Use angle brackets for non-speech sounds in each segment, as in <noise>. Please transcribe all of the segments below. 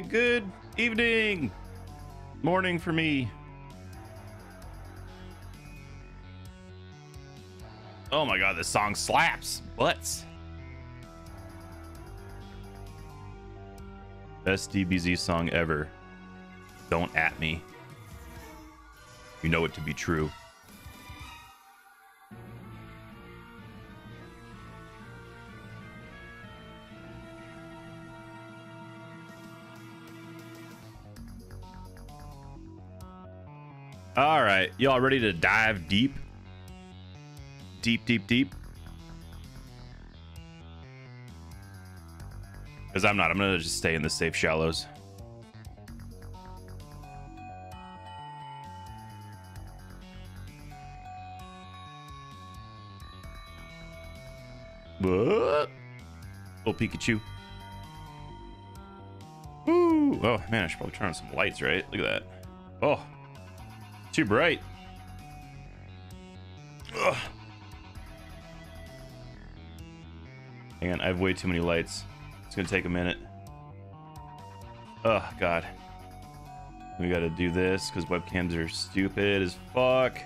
Good evening. Morning for me. Oh my god, this song slaps. Butts. Best DBZ song ever. Don't at me. You know it to be true. Y'all ready to dive deep? Deep, deep, deep. Because I'm not. I'm going to just stay in the safe shallows. What? Little Pikachu. Ooh. Oh, man, I should probably turn on some lights, right? Look at that. Oh, too bright. Hang on, I have way too many lights. It's gonna take a minute. Oh, God. We gotta do this because webcams are stupid as fuck.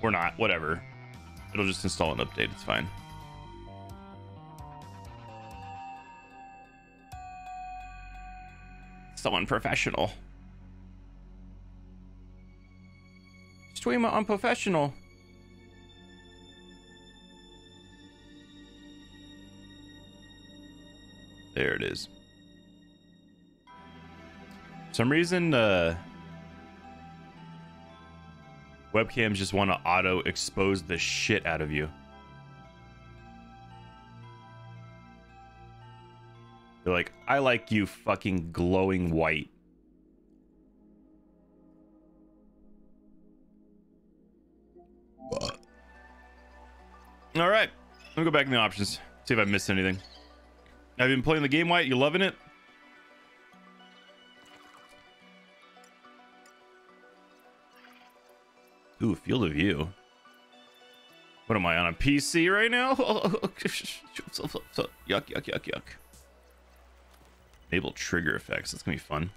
Or not, whatever. It'll just install an update, it's fine. Someone professional. Streamer unprofessional. There it is. For some reason, uh, webcams just want to auto expose the shit out of you. They're like, I like you fucking glowing white. All right, let me go back in the options. See if I missed anything. Have you been playing the game, Wyatt? You loving it? Ooh, field of view. What am I on a PC right now? <laughs> yuck, yuck, yuck, yuck. Enable trigger effects. That's gonna be fun.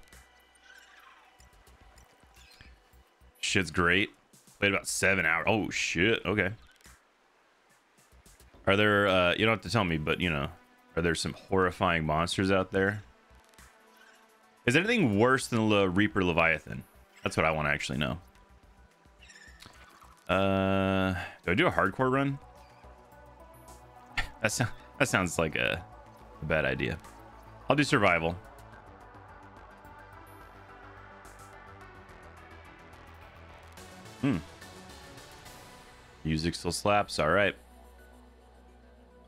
Shit's great. Played about seven hours. Oh shit. Okay. Are there? Uh, you don't have to tell me, but you know, are there some horrifying monsters out there? Is anything worse than the Reaper Leviathan? That's what I want to actually know. Uh, do I do a hardcore run? <laughs> that, that sounds like a, a bad idea. I'll do survival. Hmm. Music still slaps. All right.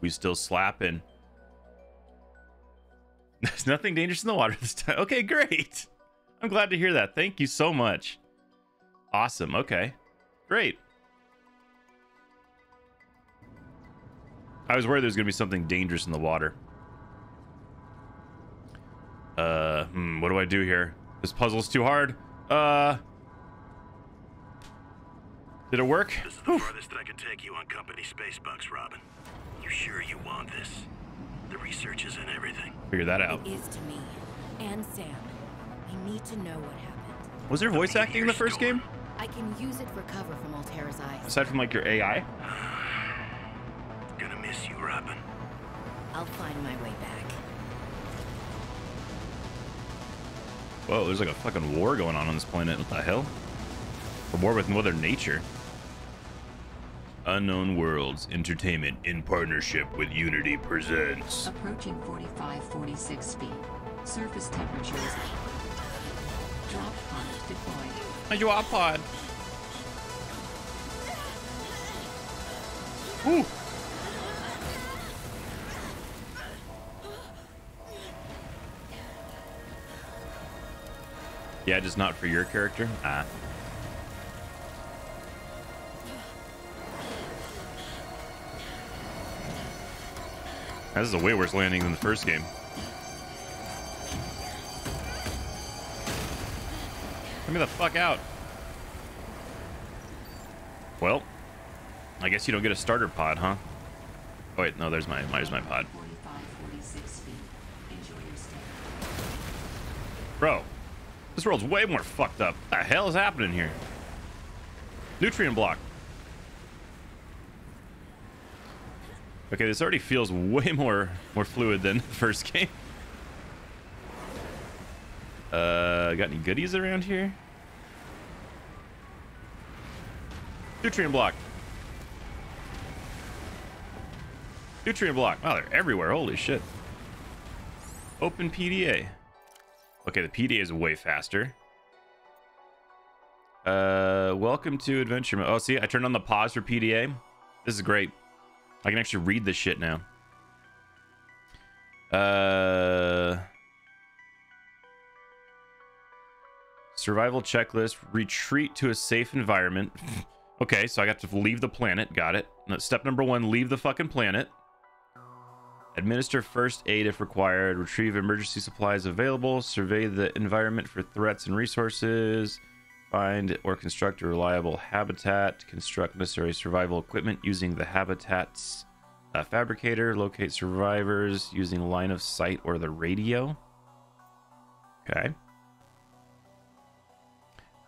We still slapping. <laughs> There's nothing dangerous in the water this time. <laughs> Okay, great. I'm glad to hear that. Thank you so much. Awesome. Okay. Great. I was worried there was going to be something dangerous in the water. Uh, hmm, what do I do here? This puzzle's too hard. Uh, did it work? This is the farthest that I can take you on company space bucks, Robin. You sure you want this? The research is in everything. Figure that out. It is to me and Sam. I need to know what happened. Was there voice acting in the first game? I can use it for cover from Alterra's eyes. Aside from like your AI? <sighs> Gonna miss you, Robin. I'll find my way back. Whoa, there's like a fucking war going on on this planet. What the hell? A war with Mother Nature. Unknown Worlds Entertainment in partnership with Unity presents. Approaching 45, 46 feet. Surface temperatures. Drop pod deployed. A drop pod. Ooh. Yeah, just not for your character. Ah. This is a way worse landing than the first game. Let me the fuck out. Well, I guess you don't get a starter pod, huh? Oh wait, no, there's my there's my pod. 45, 46 feet. Enjoy your stay. Bro, this world's way more fucked up. What the hell is happening here? Nutrient block. Okay, this already feels way more more fluid than the first game. Uh, got any goodies around here? Nutrient block. Nutrient block. Wow, they're everywhere. Holy shit. Open PDA. Okay, the PDA is way faster. Uh, welcome to adventure mode. Oh, see, I turned on the pause for PDA. This is great. I can actually read this shit now. Uh, survival checklist. Retreat to a safe environment. <laughs> okay, so I got to leave the planet. Got it. Step number one: leave the fucking planet. Administer first aid if required. Retrieve emergency supplies available. Survey the environment for threats and resources. Find or construct a reliable habitat. Construct necessary survival equipment using the habitat's uh, fabricator. Locate survivors using line of sight or the radio. Okay.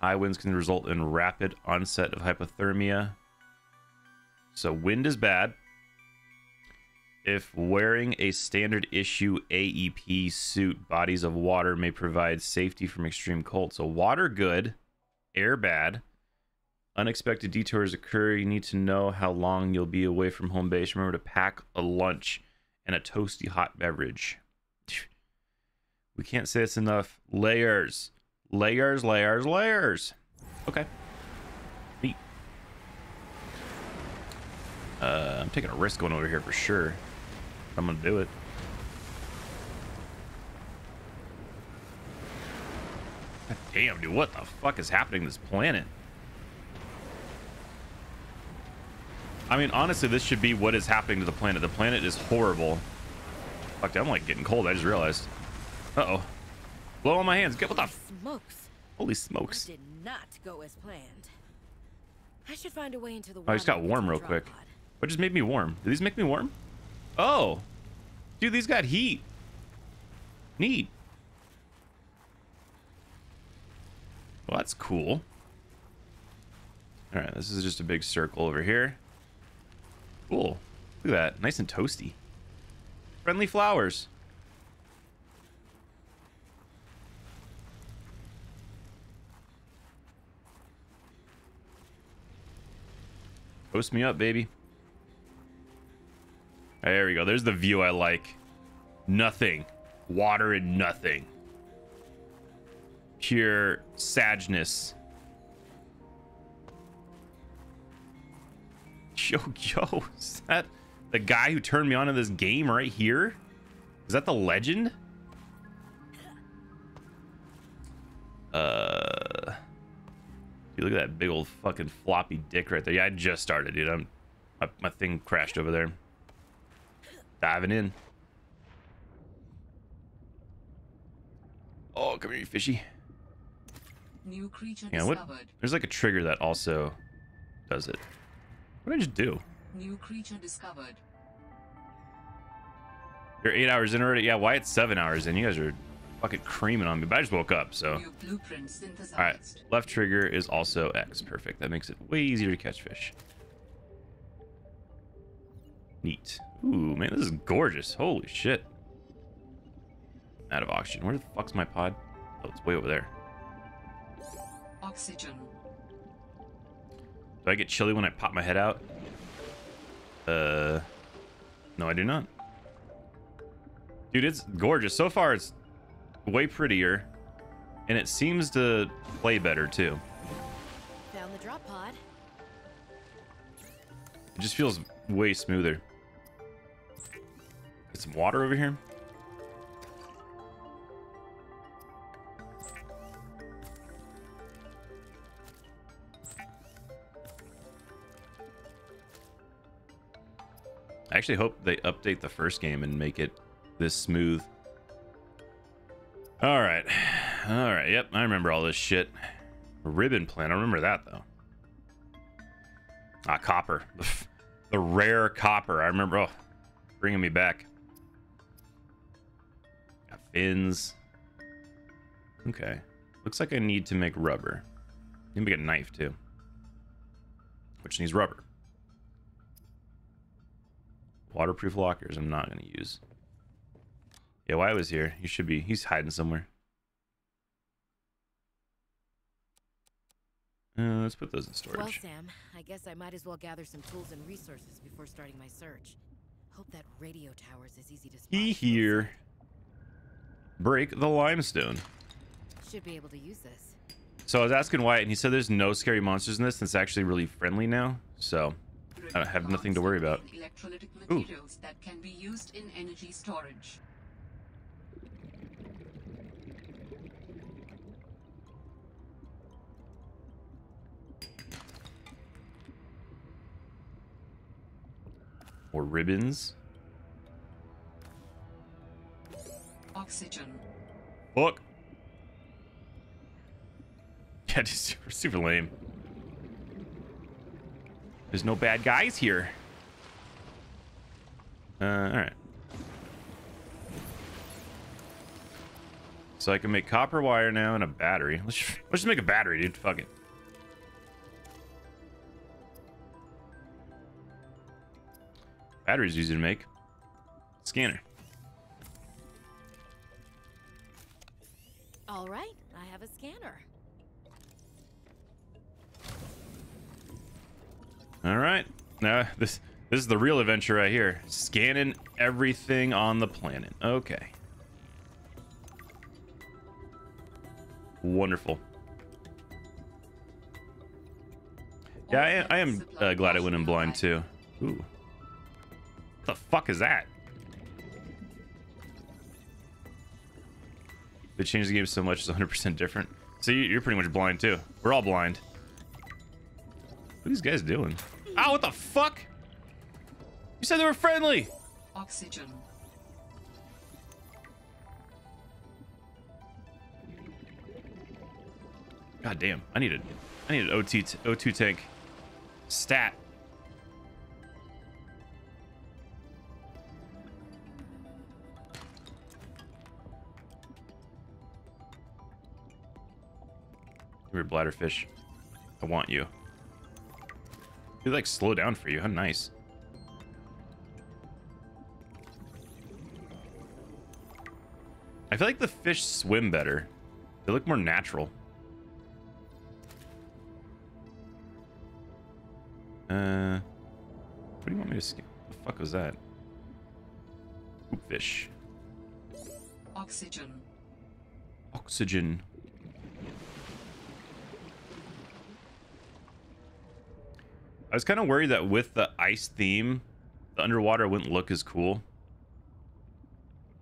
High winds can result in rapid onset of hypothermia. So wind is bad. If wearing a standard issue AEP suit, bodies of water may provide safety from extreme cold. So water good, air bad. Unexpected detours occur. You need to know how long you'll be away from home base. Remember to pack a lunch and a toasty hot beverage. <laughs> We can't say this enough. Layers. Layers, layers, layers. Okay. Neat. Uh, I'm taking a risk going over here for sure. I'm gonna do it. <laughs> damn, dude, what the fuck is happening to this planet? I mean, honestly, this should be what is happening to the planet. The planet is horrible. Fuck, I'm like getting cold. I just realized. Uh-oh. Blow on my hands. Get what the... Smokes. Holy smokes. did not go as planned. I should find a way into the Oh, I just got warm real quick. pod. What just made me warm? Did these make me warm? Oh. Dude, these got heat. Neat. Well, that's cool. All right, this is just a big circle over here. Cool. Look at that. Nice and toasty. Friendly flowers. Toast me up, baby. There we go. There's the view I like. Nothing. Water and nothing. Pure sadness. <laughs> Yo, yo, is that the guy who turned me on to this game right here? Is that the legend? Uh, dude, look at that big old fucking floppy dick right there. Yeah, I just started, dude. I'm, my, my thing crashed over there. Diving in. Oh, come here, you fishy. New creature Yeah, what? discovered. There's like a trigger that also does it. What did I just do? New creature discovered. You're eight hours in already. Yeah, why it's seven hours in? You guys are fucking creaming on me. But I just woke up, so. New blueprint synthesized. All right, left trigger is also X. Perfect. That makes it way easier to catch fish. Neat. Ooh, man, this is gorgeous. Holy shit. Out of oxygen. Where the fuck's my pod? Oh, it's way over there. Oxygen. Do I get chilly when I pop my head out? Uh, no, I do not. Dude, it's gorgeous. So far, it's way prettier, and it seems to play better too. Found the drop pod. It just feels way smoother. Get some water over here. I actually hope they update the first game and make it this smooth. All right. All right. Yep. I remember all this shit. Ribbon plant. I remember that though. Ah, copper. <laughs> The, rare copper. I remember. Oh, bringing me back. Got fins. Okay. Looks like I need to make rubber. Need to make a knife too. Which needs rubber. Waterproof lockers I'm not gonna use. Yeah, why was here? He should be he's hiding somewhere. Uh, let's put those in storage. Well, Sam, I guess I might as well gather some tools and resources before starting my search. Hope that radio towers is easy to spot. He here. Break the limestone. Should be able to use this. So I was asking Wyatt, and he said there's no scary monsters in this, and it's actually really friendly now. So I have nothing to worry about. Electrolytic Ooh. that can be used in energy storage. More ribbons. Oxygen. Fuck. <laughs> Yeah, just super, super lame. There's no bad guys here. Uh, alright. So I can make copper wire now and a battery. Let's just, let's just make a battery, dude. Fuck it. Battery's easy to make. Scanner. All right, I have a scanner. All right. Now this this is the real adventure right here. Scanning everything on the planet. Okay. Wonderful. Yeah, I, am- I am uh, glad I went in blind too. Ooh. What the fuck is that? They changed the game so much, it's 100% different. So you're pretty much blind too. We're all blind. What are these guys doing? Oh, what the fuck? You said they were friendly. Oxygen. God damn. I need a, I need an OT t- O2 tank. Stat. You're a bladderfish. I want you. You like slow down for you. How nice. I feel like the fish swim better. They look more natural. Uh, what do you want me to scan? The fuck was that? Hoopfish. Oxygen. Oxygen. I was kind of worried that with the ice theme, the underwater wouldn't look as cool.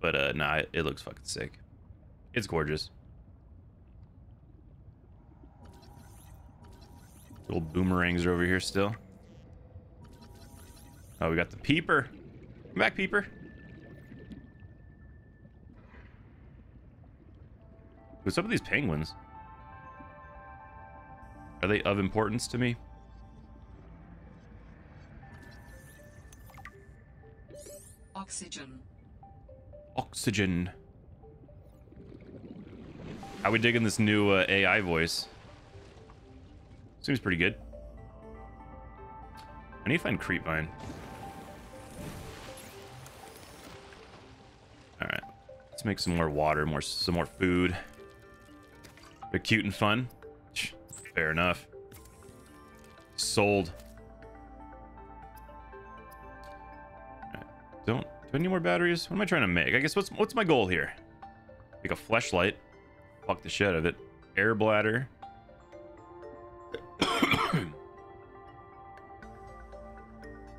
But uh, nah, it, looks fucking sick. It's gorgeous. Little boomerangs are over here still. Oh, we got the peeper. Come back, peeper. What's up with these penguins? Are they of importance to me? Oxygen. Oxygen. How we digging this new uh, AI voice? Seems pretty good. I need to find Creepvine. All right, let's make some more water, more some more food. They're cute and fun. Fair enough. Sold. Alright, Don't do I need more batteries? What am I trying to make? I guess what's what's my goal here? Make a flashlight. Fuck the shit out of it. Air bladder. <coughs>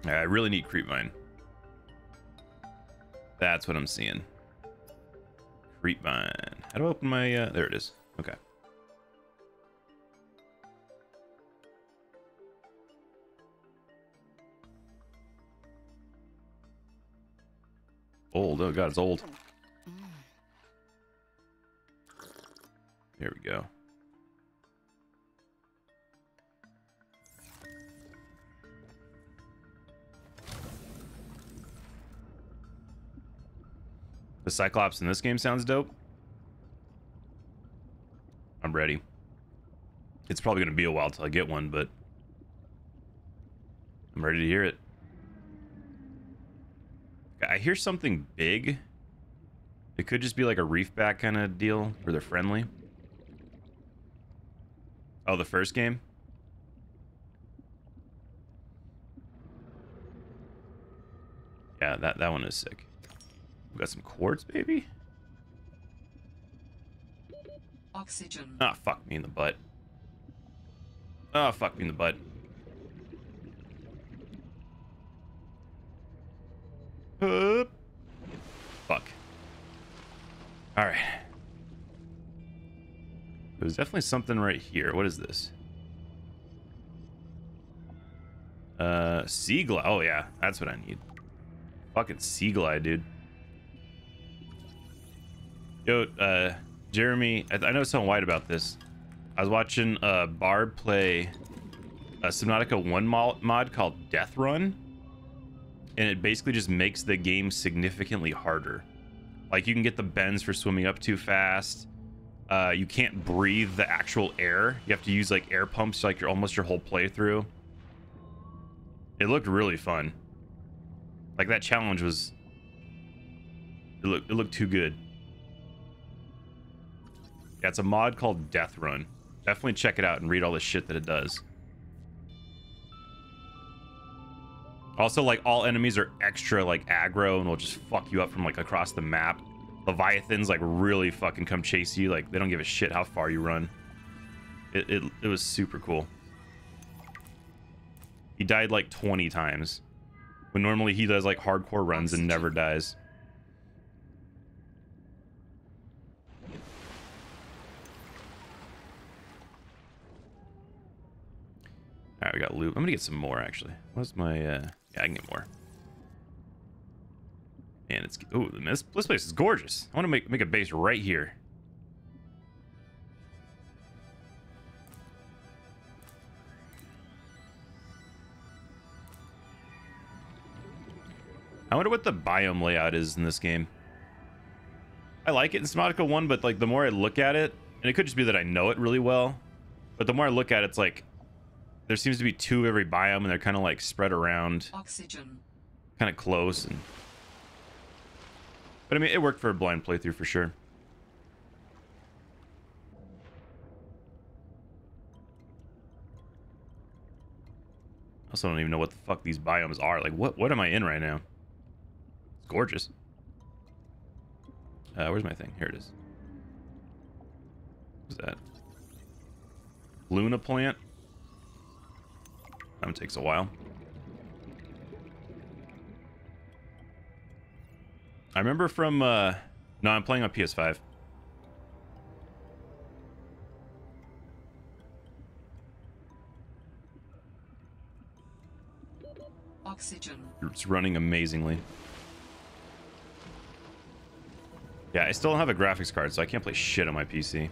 I really need creepvine. That's what I'm seeing. Creepvine. How do I open my? Uh, there it is. Okay. Old. Oh god, it's old. Here we go. The Cyclops in this game sounds dope. I'm ready. It's probably going to be a while till I get one, but I'm ready to hear it. I hear something big. It could just be like a Reefback kind of deal where they're friendly. Oh, the first game? Yeah, that, that one is sick. We got some quartz, baby. Oxygen. Ah, fuck me in the butt. Oh, fuck me in the butt. Fuck. Alright. There's definitely something right here. What is this? Uh, Seaglide. Oh, yeah. That's what I need. Fucking Seaglide, dude. Yo, uh, Jeremy, I, I know something white about this. I was watching uh, Barb play a Subnautica 1 mod, mod called Death Run, and it basically just makes the game significantly harder. Like, you can get the bends for swimming up too fast. Uh, you can't breathe the actual air. You have to use, like, air pumps, like, your almost your whole playthrough. It looked really fun. Like, that challenge was... It looked, it looked too good. Yeah, it's a mod called Death Run. Definitely check it out and read all the shit that it does. Also, like, all enemies are extra, like, aggro and will just fuck you up from, like, across the map. Leviathans, like, really fucking come chase you. Like, they don't give a shit how far you run. It, it, it was super cool. He died, like, 20 times. When normally he does, like, hardcore runs and never dies. All right, we got loot. I'm gonna get some more actually. What's my? uh Yeah, I can get more. And it's oh, this this place is gorgeous. I want to make make a base right here. I wonder what the biome layout is in this game. I like it in Subnautica 1, but like the more I look at it, and it could just be that I know it really well, but the more I look at it, it's like there seems to be two of every biome and they're kind of like spread around. Oxygen. kind of close and but i mean it worked for a blind playthrough for sure. I also don't even know what the fuck these biomes are. Like what what am i in right now? It's gorgeous. Uh where's my thing? Here it is. What's that? Luna plant that takes a while. I remember from, uh... No, I'm playing on PS5. Oxygen. It's running amazingly. Yeah, I still don't have a graphics card, so I can't play shit on my PC.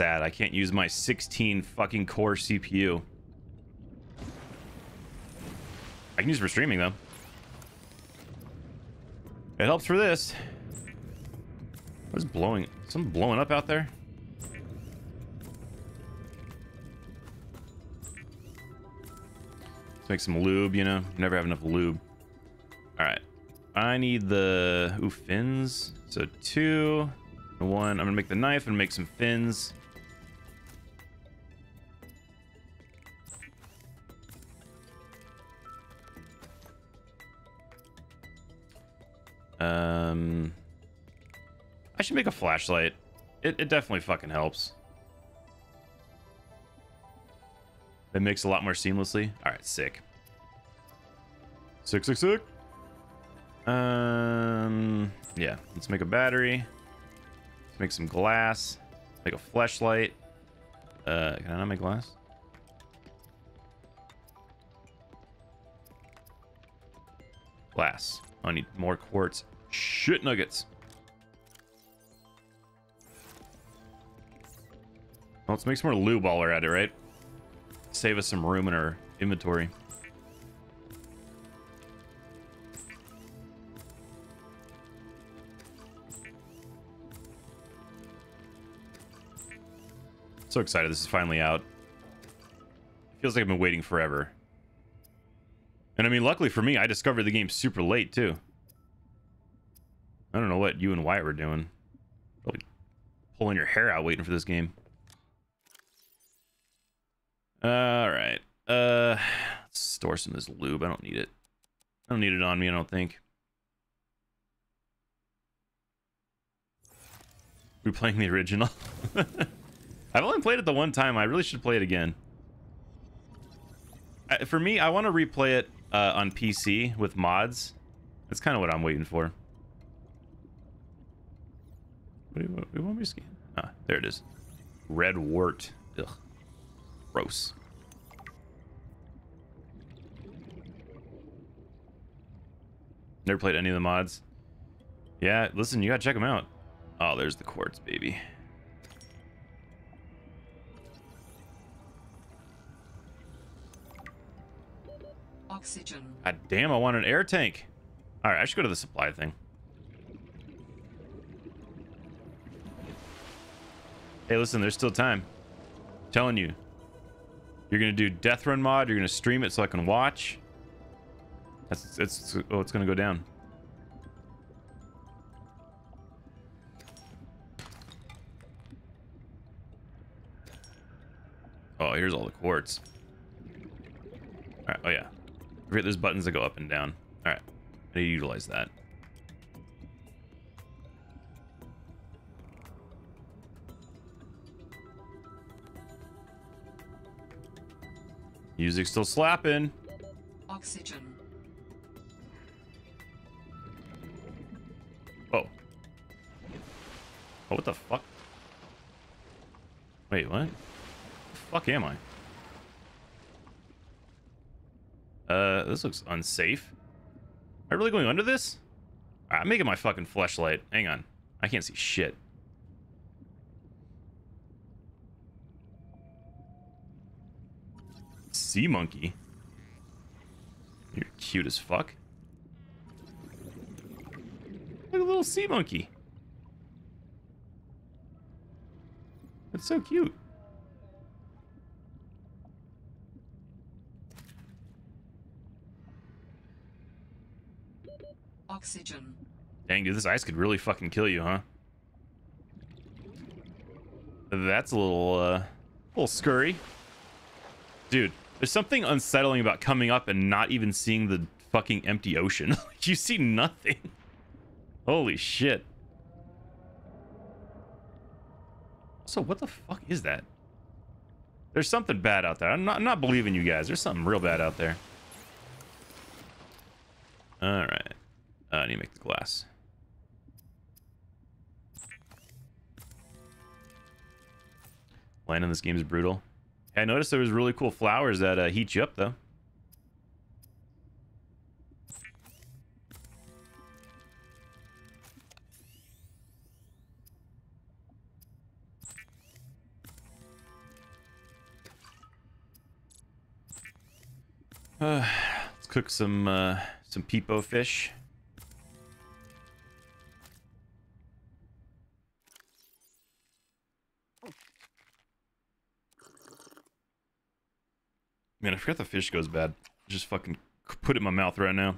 Sad, I can't use my 16 fucking core CPU. I can use it for streaming, though. It helps for this. What's blowing? Something blowing up out there? Let's make some lube, you know? Never have enough lube. Alright. I need the... Ooh, fins. So two... One. I'm gonna make the knife and make some fins. Um, I should make a flashlight. It, it definitely fucking helps. It makes a lot more seamlessly. All right, sick. Sick, sick, sick. Um, yeah, let's make a battery. Let's make some glass. Make a flashlight. Uh, can I not make glass? Glass. I need more quartz. Shit nuggets. Well, let's make some more lube while we're at it, right? Save us some room in our inventory. So excited this is finally out. Feels like I've been waiting forever. And I mean, luckily for me, I discovered the game super late, too. I don't know what you and Wyatt were doing. Probably pulling your hair out waiting for this game. Alright. Uh, let's store some of this lube. I don't need it. I don't need it on me, I don't think. We're playing the original. <laughs> I've only played it the one time. I really should play it again. I, for me, I want to replay it uh, on PC with mods. That's kind of what I'm waiting for. What do you, what do you want me to scan? Ah, there it is. Red wart. Ugh. Gross. Never played any of the mods. Yeah, listen, you gotta check them out. Oh, there's the quartz, baby. Oxygen. God damn, I want an air tank. All right, I should go to the supply thing. Hey, listen, there's still time. I'm telling you. You're gonna do Death Run mod. You're gonna stream it so I can watch. That's it's oh, it's gonna go down. Oh, here's all the quartz. All right. Oh yeah. Forget there's buttons that go up and down. All right. I need to utilize that. Music still slapping. Oxygen. Oh. Oh, what the fuck? Wait, what? The fuck am I? Uh, this looks unsafe. Am I really going under this? I'm making my fucking flashlight. Hang on. I can't see shit. Sea monkey. You're cute as fuck. Like a little sea monkey. That's so cute. Oxygen. Dang, dude, this ice could really fucking kill you, huh? That's a little, uh, little scurry. Dude, there's something unsettling about coming up and not even seeing the fucking empty ocean. <laughs> you see nothing. Holy shit. So what the fuck is that? There's something bad out there. I'm not, I'm not believing you guys. There's something real bad out there. All right. Uh, I need to make the glass. Land in this game is brutal. I noticed there was really cool flowers that uh, heat you up, though. Uh, <sighs> let's cook some uh, some peepo fish. Man, I forgot the fish goes bad. Just fucking put it in my mouth right now.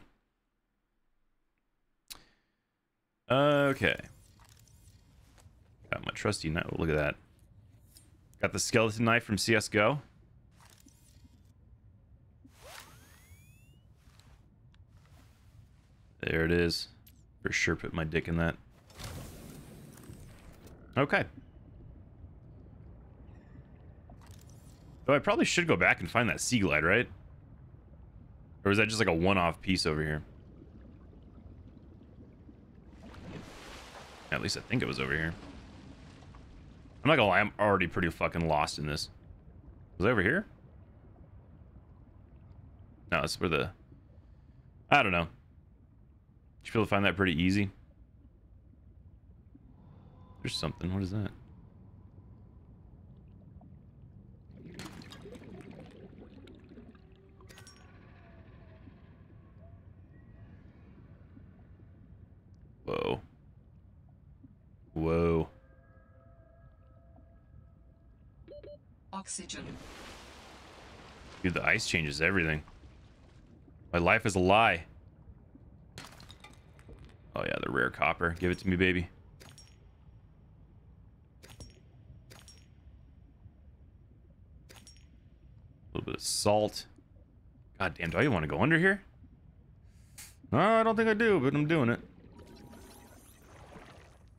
Okay. Got my trusty knife. Oh, look at that. Got the skeleton knife from CSGO. There it is. For sure put my dick in that. Okay. Though I probably should go back and find that Seaglide, right? Or is that just like a one-off piece over here? At least I think it was over here. I'm not gonna lie, I'm already pretty fucking lost in this. Was it over here? No, it's where the... I don't know. Should be able to find that pretty easy. There's something. What is that? Whoa. Whoa. Oxygen. Dude, the ice changes everything. My life is a lie. Oh yeah, the rare copper. Give it to me, baby. A little bit of salt. God damn, do I even want to go under here? No, I don't think I do, but I'm doing it.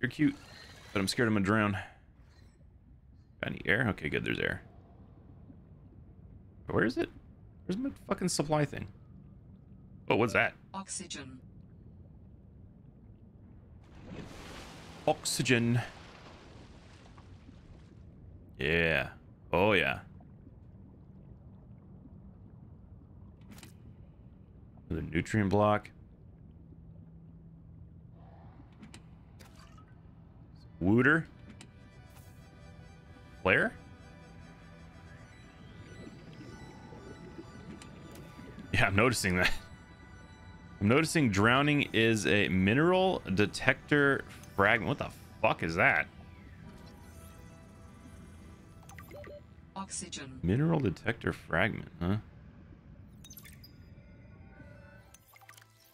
You're cute, but I'm scared I'm gonna drown. Got any air? Okay, good, there's air. Where is it? Where's my fucking supply thing? Oh, what's that? Oxygen. Oxygen. Yeah. Oh, yeah. The nutrient block. Wooter. Flare? Yeah, I'm noticing that. I'm noticing drowning is a mineral detector fragment. What the fuck is that? Oxygen. Mineral detector fragment, huh?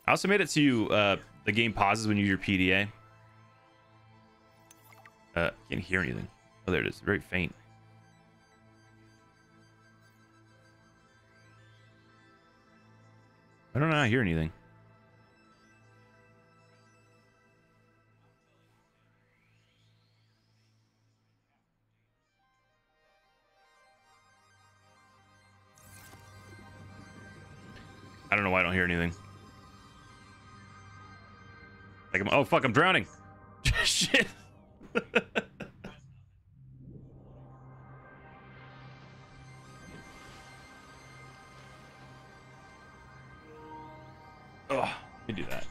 I also made it so you, uh, the game pauses when you use your PDA. Uh, can't hear anything. Oh, there it is. Very faint. I don't know. I hear anything. I don't know why I don't hear anything. Like I'm, oh fuck, I'm drowning. <laughs> Shit. <laughs> oh, let me do that.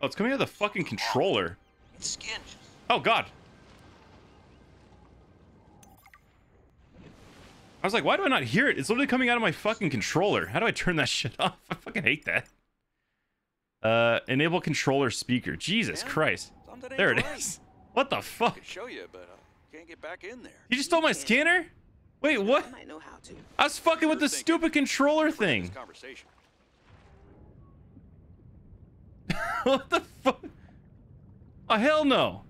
Oh, it's coming out of the fucking controller. Oh god. I was like, why do I not hear it? It's literally coming out of my fucking controller. How do I turn that <laughs> shit off? I fucking hate that. Uh, enable controller speaker. Jesus Yeah. Christ. There it right. is. What the I fuck? show you, but I can't get back in there. You just stole my scanner? Wait, what? I might know how to. I was fucking with the You're thinking- stupid controller thing. conversation. <laughs> what the fuck? Oh, hell no.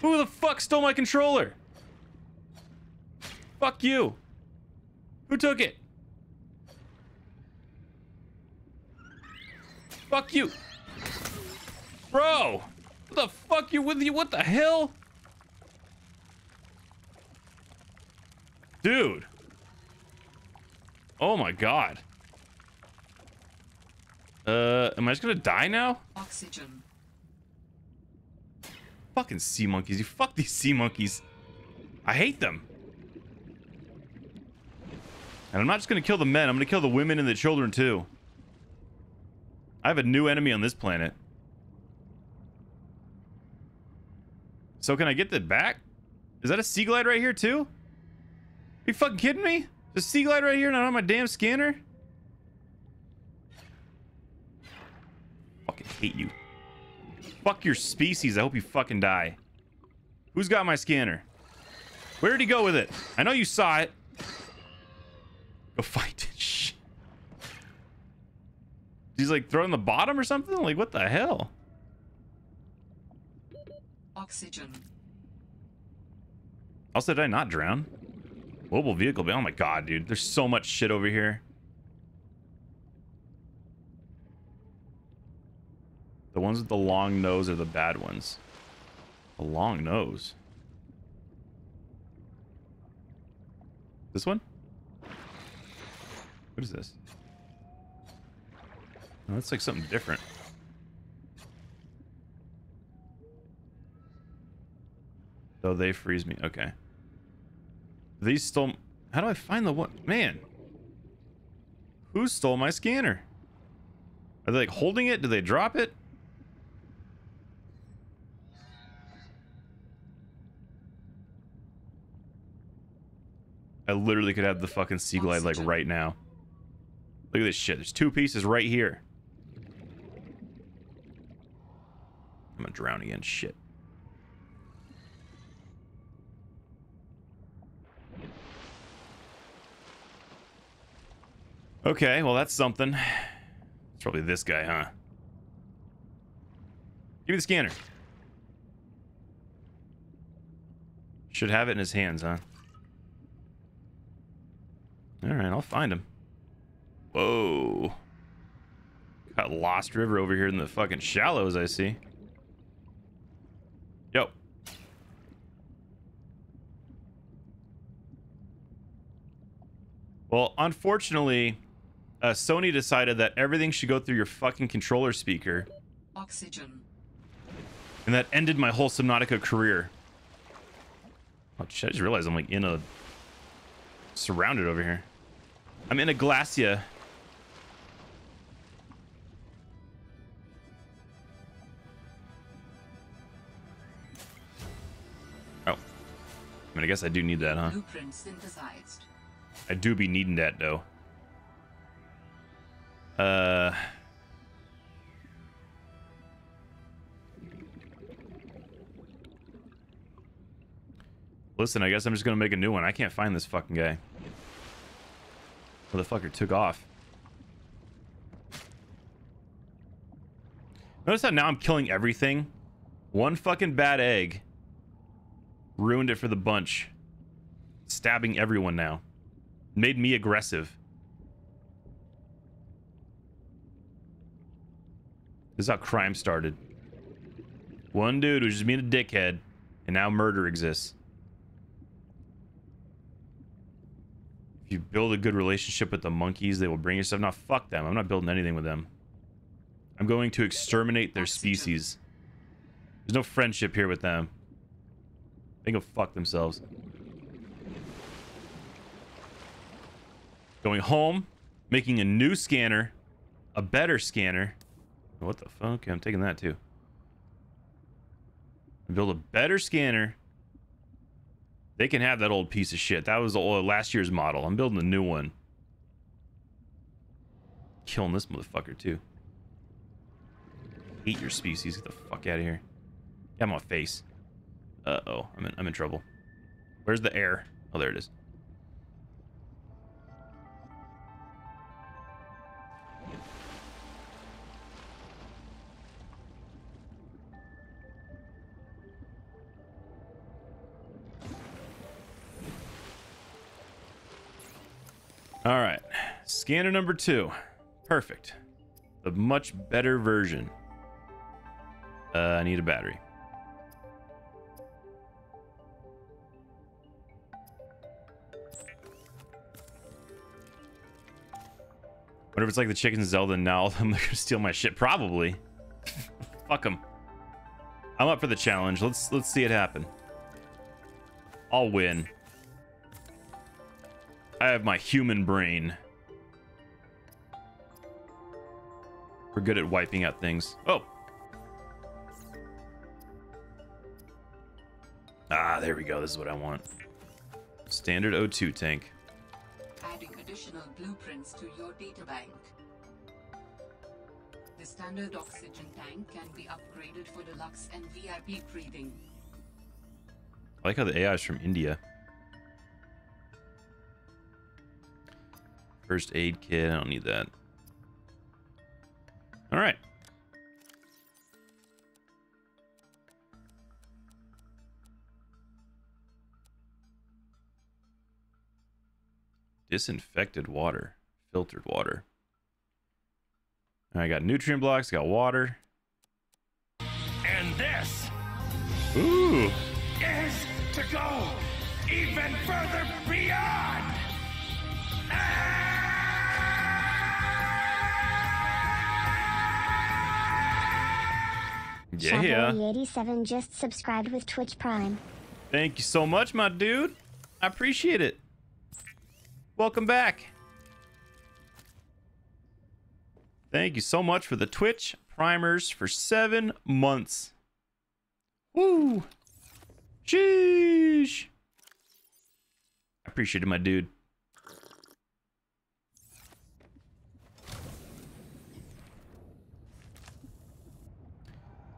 Who the fuck stole my controller? Fuck you. Who took it? Fuck you. Bro. What the fuck you with you? What the hell? Dude. Oh my god. Uh, am I just gonna die now? Oxygen. Fucking sea monkeys. You fuck these sea monkeys. I hate them. And I'm not just gonna kill the men, I'm gonna kill the women and the children too. I have a new enemy on this planet. So can I get that back? Is that a Seaglide right here too? Are you fucking kidding me? There's a Seaglide right here, not on my damn scanner? Fucking hate you. Fuck your species. I hope you fucking die. Who's got my scanner? Where did he go with it? I know you saw it. Go fight it. Shh. He's like throwing the bottom or something? Like, what the hell? Oxygen. Also, did I not drown? Mobile vehicle. bay. Oh my god, dude. There's so much shit over here. The ones with the long nose are the bad ones. The long nose. This one? What is this? Oh, that's like something different. So they freeze me. Okay. These stole. How do I find the one? Man. Who stole my scanner? Are they like holding it? Did they drop it? I literally could have the fucking Seaglide like right now. Look at this shit. There's two pieces right here. I'm gonna drown again. Shit. Okay, well that's something. It's probably this guy, huh? Give me the scanner. Should have it in his hands, huh? Alright, I'll find him. Whoa. Got Lost River over here in the fucking shallows, I see. Yo. Well, unfortunately, uh, Sony decided that everything should go through your fucking controller speaker, Oxygen. and that ended my whole Subnautica career. Oh, shit, I just realized I'm like in a surrounded over here. I'm in a glacia. Mean, I guess I do need that, huh? Blueprint synthesized. I do be needing that, though. Uh... Listen, I guess I'm just gonna make a new one. I can't find this fucking guy. Motherfucker took off. Notice how now I'm killing everything? One fucking bad egg ruined it for the bunch. Stabbing everyone now. Made me aggressive. This is how crime started. One dude was just being a dickhead, and now murder exists. If you build a good relationship with the monkeys, they will bring you stuff. Now, fuck them. I'm not building anything with them. I'm going to exterminate their species. There's no friendship here with them. They can fuck themselves. Going home, making a new scanner, a better scanner. What the fuck? Okay, I'm taking that too. Build a better scanner. They can have that old piece of shit. That was last year's model. I'm building a new one. Killing this motherfucker too. Hate your species. Get the fuck out of here. Get my face. Uh oh, I'm in, I'm in trouble. Where's the air? Oh, there it is. All right, scanner number two. Perfect. A much better version. Uh, I need a battery. Wonder if it's like the chicken Zelda now I'm <laughs> gonna steal my shit. Probably. Fuck them. I'm up for the challenge. Let's let's see it happen. I'll win. I have my human brain. We're good at wiping out things. Oh. Ah, there we go. This is what I want. Standard O2 tank. Adding additional blueprints to your databank. The standard oxygen tank can be upgraded for deluxe and VIP breathing. I like how the AI is from India. First aid kit. I don't need that. All right. Disinfected water. Filtered water. I got nutrient blocks, got water. And this Ooh. is to go even further beyond. Yeah. Shabby87 just subscribed with Twitch Prime. Thank you so much, my dude. I appreciate it. Welcome back. Thank you so much for the Twitch primers for seven months. Woo! Sheesh! I appreciate it, my dude.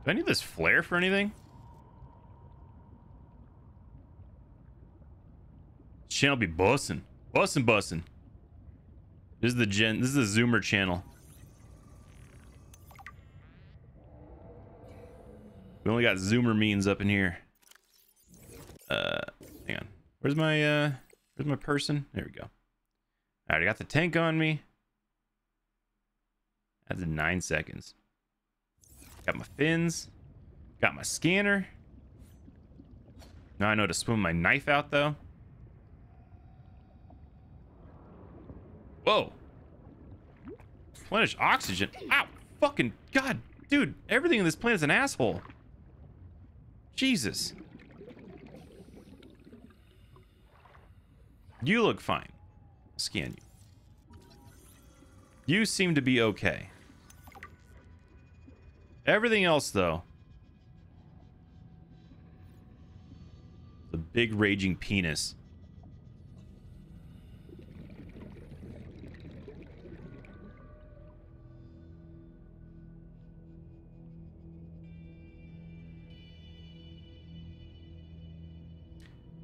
Do I need this flare for anything? Channel be bussin'. Bussin' bussin'. This is the gen this is the zoomer channel. We only got zoomer means up in here. Uh hang on. Where's my uh where's my person? There we go. Alright, I got the tank on me. That's nine seconds. Got my fins. Got my scanner. Now I know to swim my knife out, though. Whoa. Replenish oxygen. Ow. Fucking God. Dude, everything in this planet is an asshole. Jesus. You look fine. Scan you. You seem to be okay. Everything else, though. The big raging penis.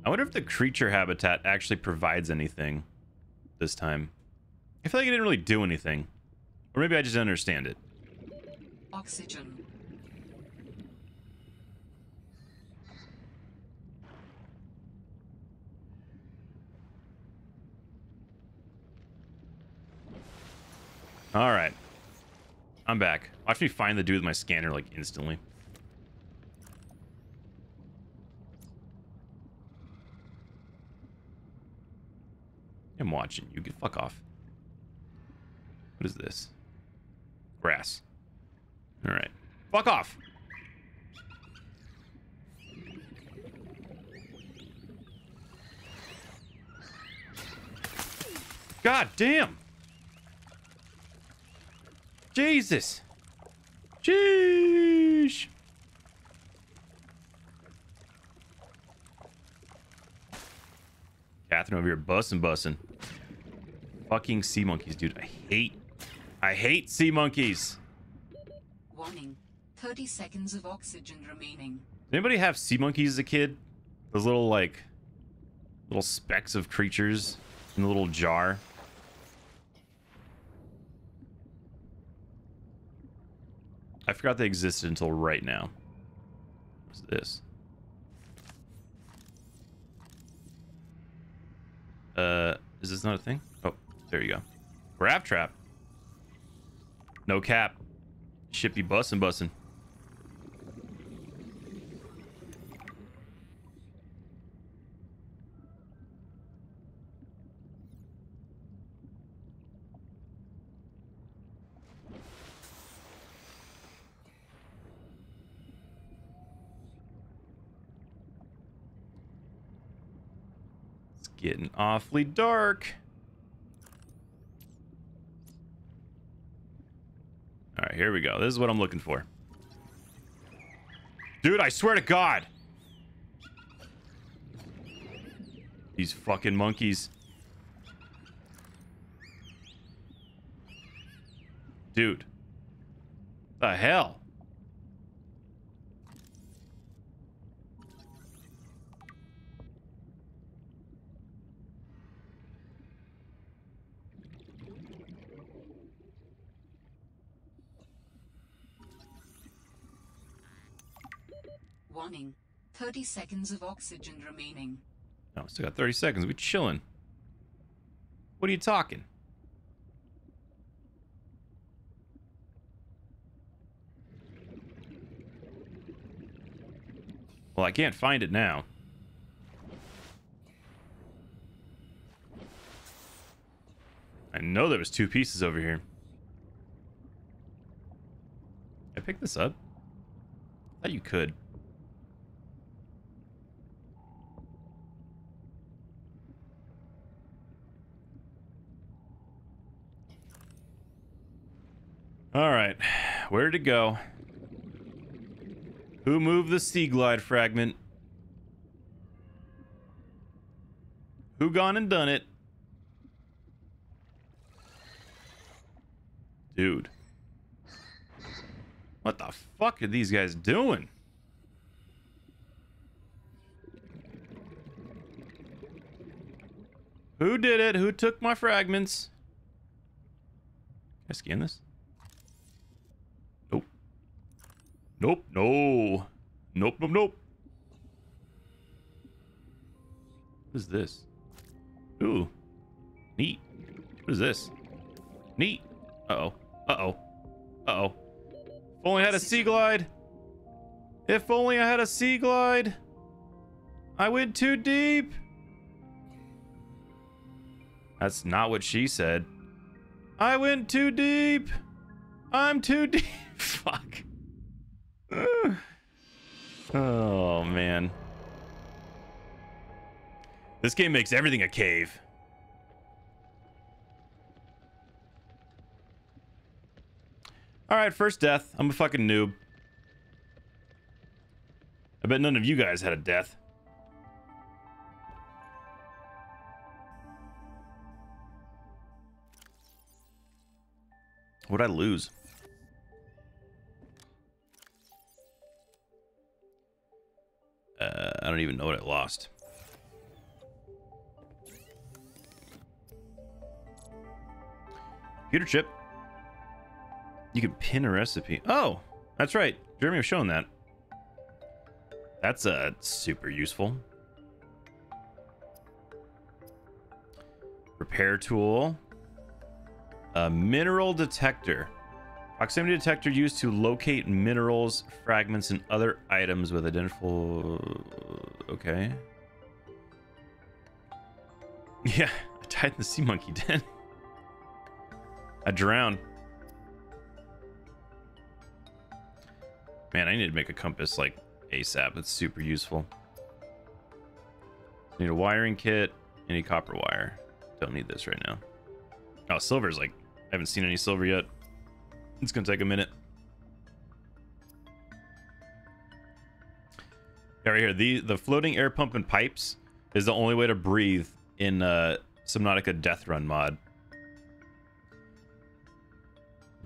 I wonder if the creature habitat actually provides anything this time. I feel like it didn't really do anything. Or maybe I just didn't understand it. Oxygen. All right. I'm back. Watch me find the dude with my scanner like instantly. I'm watching you. Get fuck off. What is this? Grass. All right. Fuck off. God damn. Jesus. Sheesh. Catherine over here bussing, bussing. Fucking sea monkeys, dude. I hate, I hate sea monkeys. Warning. 30 seconds of oxygen remaining. Did anybody have sea monkeys as a kid? Those little like little specks of creatures in a little jar. I forgot they existed until right now. What's this? Uh, is this not a thing? There you go. Grab trap. No cap. Ship be bussin' bussin'. It's getting awfully dark. Right, here we go. This is what I'm looking for. Dude, I swear to God. These fucking monkeys. Dude. The hell? Warning. 30 seconds of oxygen remaining. No, still got 30 seconds. We chilling. What are you talking? Well, I can't find it now. I know there was two pieces over here. I picked this up. thought you could. All right. where'd it go? Who moved the Seaglide fragment? Who gone and done it? Dude. What the fuck are these guys doing? Who did it? Who took my fragments? Can I scan this? Nope. Nope. No. Nope. Nope. Nope. What is this? Ooh. Neat. What is this? Neat. Uh-oh. Uh-oh. Uh-oh. If only I had a Seaglide. If only I had a Seaglide. I went too deep. That's not what she said. I went too deep. I'm too deep. <laughs> Fuck. Oh, man. This game makes everything a cave. All right, first death. I'm a fucking noob. I bet none of you guys had a death. What'd I lose? Uh, I don't even know what I lost. Computer chip. You can pin a recipe. Oh, that's right. Jeremy was showing that. That's uh, super useful. Repair tool. A mineral detector. Proximity detector used to locate minerals, fragments, and other items with identifiable... Okay. <laughs> Yeah, I died in the sea monkey den. I drowned. Man, I need to make a compass like ASAP. It's super useful. Need a wiring kit. Any copper wire. Don't need this right now. Oh, silver's like I haven't seen any silver yet. It's gonna take a minute. Yeah, right here. The the floating air pump and pipes is the only way to breathe in uh, Subnautica Death Run mod.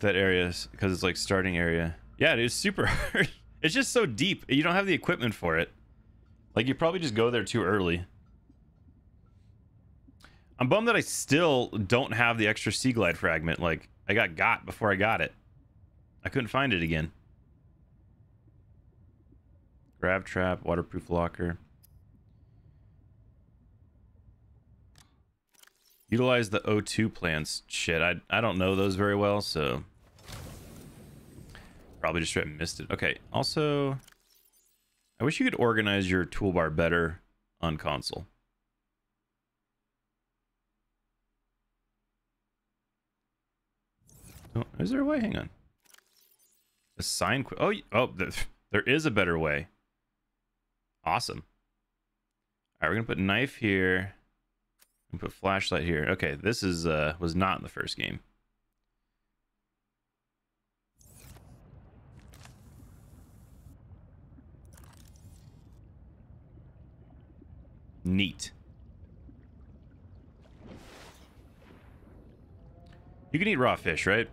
That area is because it's like starting area. Yeah, it is super <laughs> hard. It's just so deep. You don't have the equipment for it. Like you probably just go there too early. I'm bummed that I still don't have the extra Seaglide fragment. Like I got got before I got it. I couldn't find it again. Grab trap, waterproof locker. Utilize the O2 plants. Shit, I I don't know those very well, so probably just straight missed it. Okay, also I wish you could organize your toolbar better on console. Oh, is there a way? Hang on. Assign. Oh, oh, <laughs> there, is a better way. Awesome. All right, we're gonna put knife here and put flashlight here. Okay, this is uh was not in the first game. Neat. You can eat raw fish, right?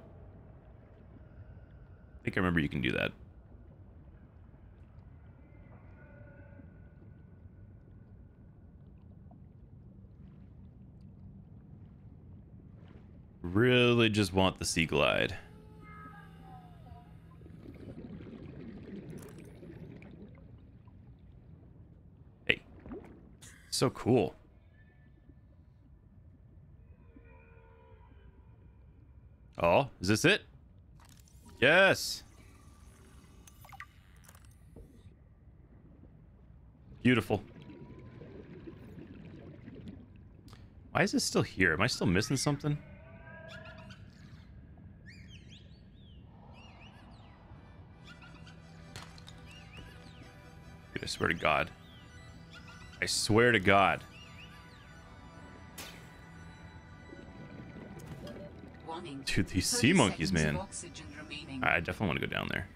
I think I remember you can do that. Really just want the Seaglide. Hey. So cool. Oh, is this it? Yes. Beautiful. Why is this still here? Am I still missing something? Dude, I swear to God. I swear to God. Dude, these sea monkeys, man remaining. I definitely want to go down there.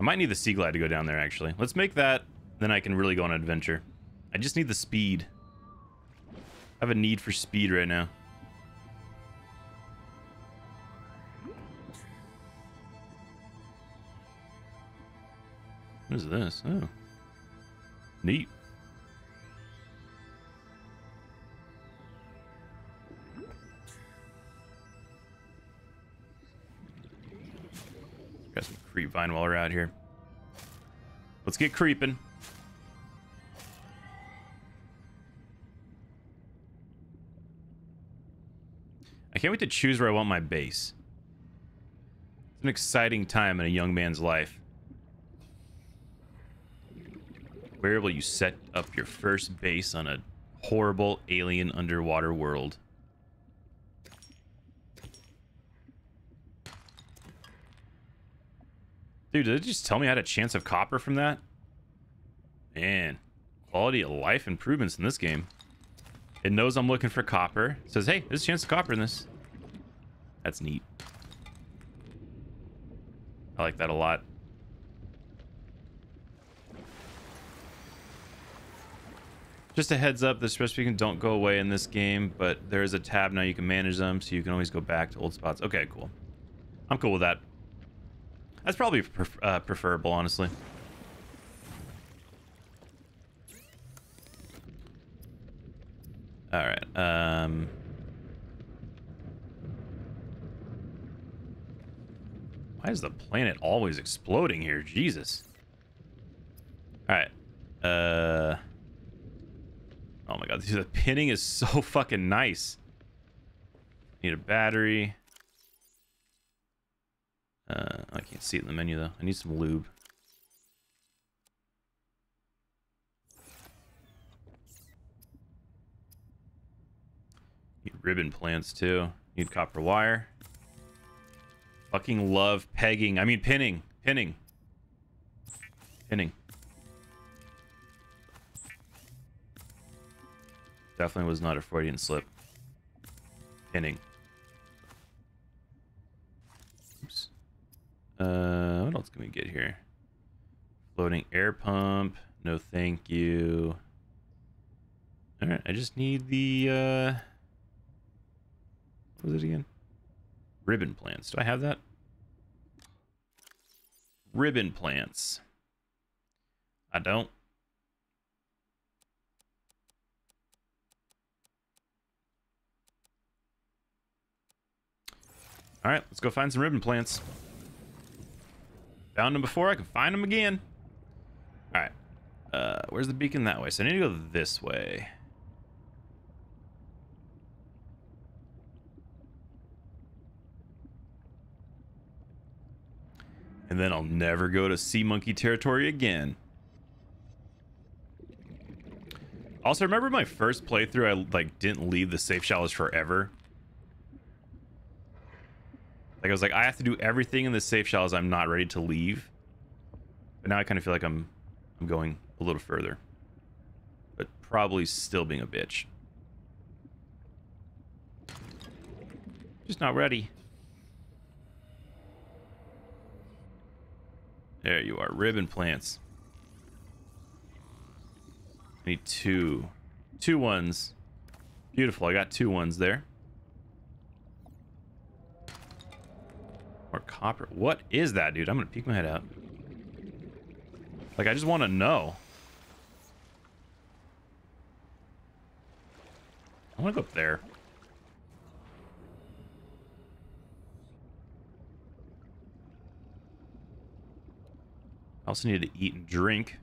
I might need the Seaglide to go down there, actually. Let's make that, then I can really go on an adventure. I just need the speed. I have a need for speed right now. What is this? Oh. Neat. Creep vine while we're out here. Let's get creeping. I can't wait to choose where I want my base. It's an exciting time in a young man's life. Where will you set up your first base on a horrible alien underwater world? Dude, did it just tell me I had a chance of copper from that? Man, quality of life improvements in this game. It knows I'm looking for copper. It says, hey, there's a chance of copper in this. That's neat. I like that a lot. Just a heads up, the stress beacons don't go away in this game, but there is a tab now you can manage them, so you can always go back to old spots. Okay, cool. I'm cool with that. That's probably pref uh, preferable, honestly. All right. Um. Why is the planet always exploding here? Jesus. All right. Uh. Oh my god, <laughs> the pinning is so fucking nice. Need a battery. Uh, I can't see it in the menu though. I need some lube. Need ribbon plants too. Need copper wire. Fucking love pegging. I mean pinning. Pinning. Pinning. Definitely was not a Freudian slip. Pinning. Uh, what else can we get here? Floating air pump. No thank you. Alright, I just need the, uh... What was it again? Ribbon plants. Do I have that? Ribbon plants. I don't. All right, let's go find some ribbon plants. Found them before, I can find them again. All right, uh, where's the beacon that way? So I need to go this way. And then I'll never go to sea monkey territory again. Also, remember my first playthrough, I like didn't leave the safe shallows forever. Like I was like, I have to do everything in the safe shallows I'm not ready to leave. But now I kind of feel like I'm I'm going a little further. But probably still being a bitch. Just not ready. There you are, ribbon plants. I need two. Two ones. Beautiful, I got two ones there. Or copper. What is that, dude? I'm gonna peek my head out. Like, I just want to know. I want to go up there. I also need to eat and drink.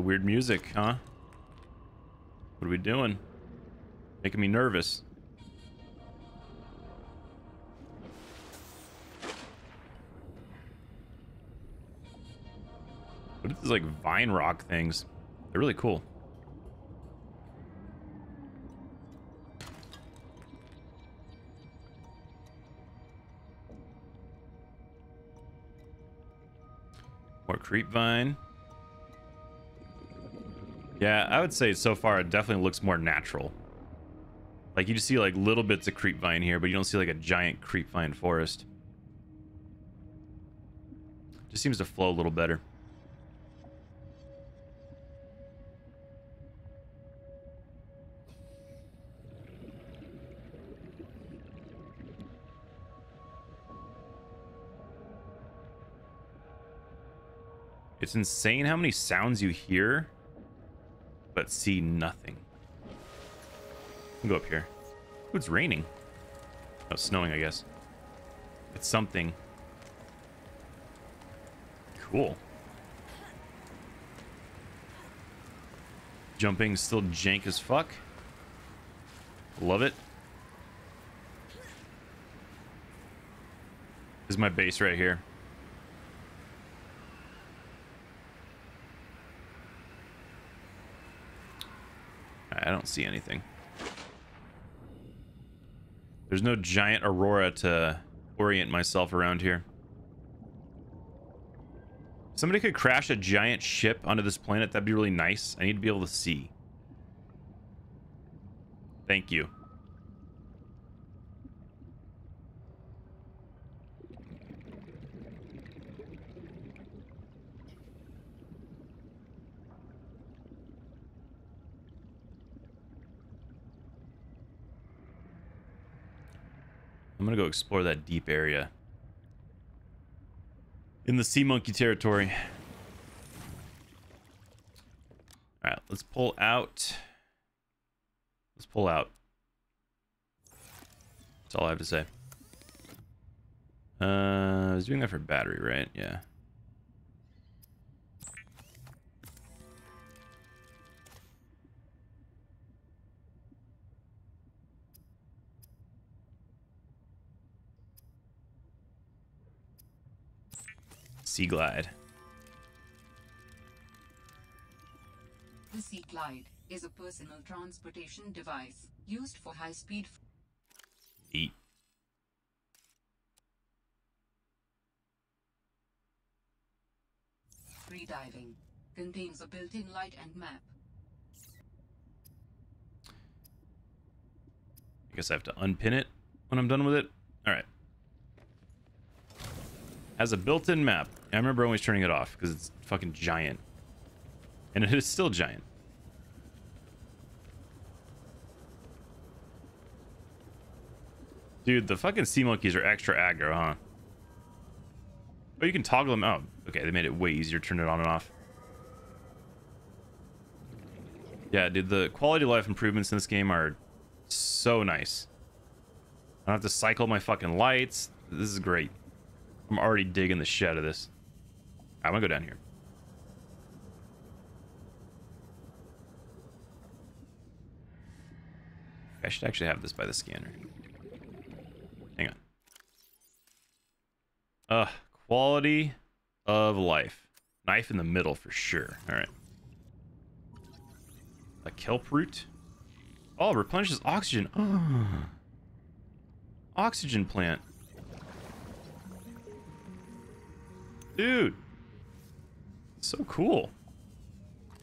The weird music, huh? What are we doing? Making me nervous. What are these like vine rock things? They're really cool. More creep vine. Yeah, I would say so far it definitely looks more natural. Like you just see like little bits of creep vine here, but you don't see like a giant creep vine forest. Just seems to flow a little better. It's insane how many sounds you hear, but see nothing. Go up here. Ooh, it's raining. Oh, snowing, I guess. It's something. Cool. Jumping still jank as fuck. Love it. This is my base right here. I don't see anything. There's no giant aurora to orient myself around here. Somebody could crash a giant ship onto this planet. That'd be really nice. I need to be able to see. Thank you. I'm gonna go explore that deep area. In the sea monkey territory. Alright, let's pull out. Let's pull out. That's all I have to say. Uh, I was doing that for battery, right? Yeah. Seaglide. The Seaglide is a personal transportation device used for high-speed Eat. freediving. Contains a built-in light and map. I guess I have to unpin it when I'm done with it. All right. Has a built-in map. I remember always turning it off because it's fucking giant. And it is still giant. Dude, the fucking sea monkeys are extra aggro, huh? Oh, you can toggle them out. Okay, they made it way easier to turn it on and off. Yeah, dude, the quality of life improvements in this game are so nice. I don't have to cycle my fucking lights. This is great. I'm already digging the shit out of this. I'm gonna go down here. I should actually have this by the scanner. Hang on. Uh, quality of life. Knife in the middle for sure. All right. A kelp root. Oh, replenishes oxygen. Oh. <gasps> Oxygen plant. Dude. So cool.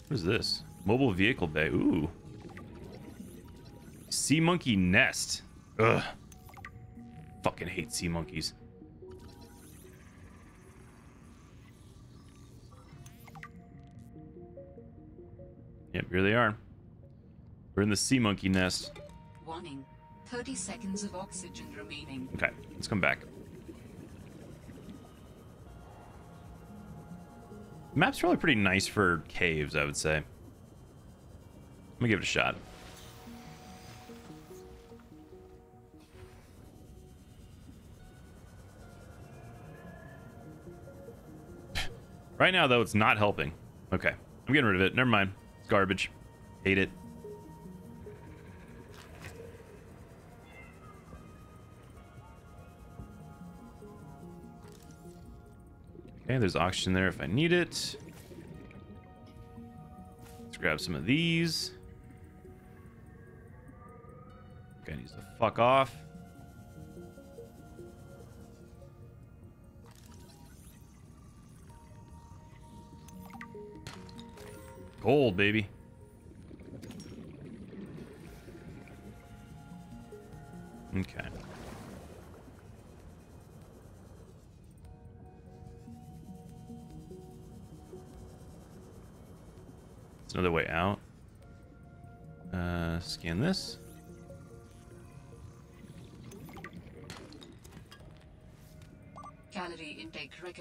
What is this? Mobile vehicle bay. Ooh. Sea monkey nest. Ugh. Fucking hate sea monkeys. Yep, here they are. We're in the sea monkey nest. Warning. 30 seconds of oxygen remaining. Okay, let's come back. Map's probably pretty nice for caves, I would say. Let me give it a shot. <sighs> right now, though, it's not helping. Okay, I'm getting rid of it. Never mind. It's garbage. Hate it. Okay, there's oxygen there if I need it. Let's grab some of these. Guy needs to fuck off. Gold, baby.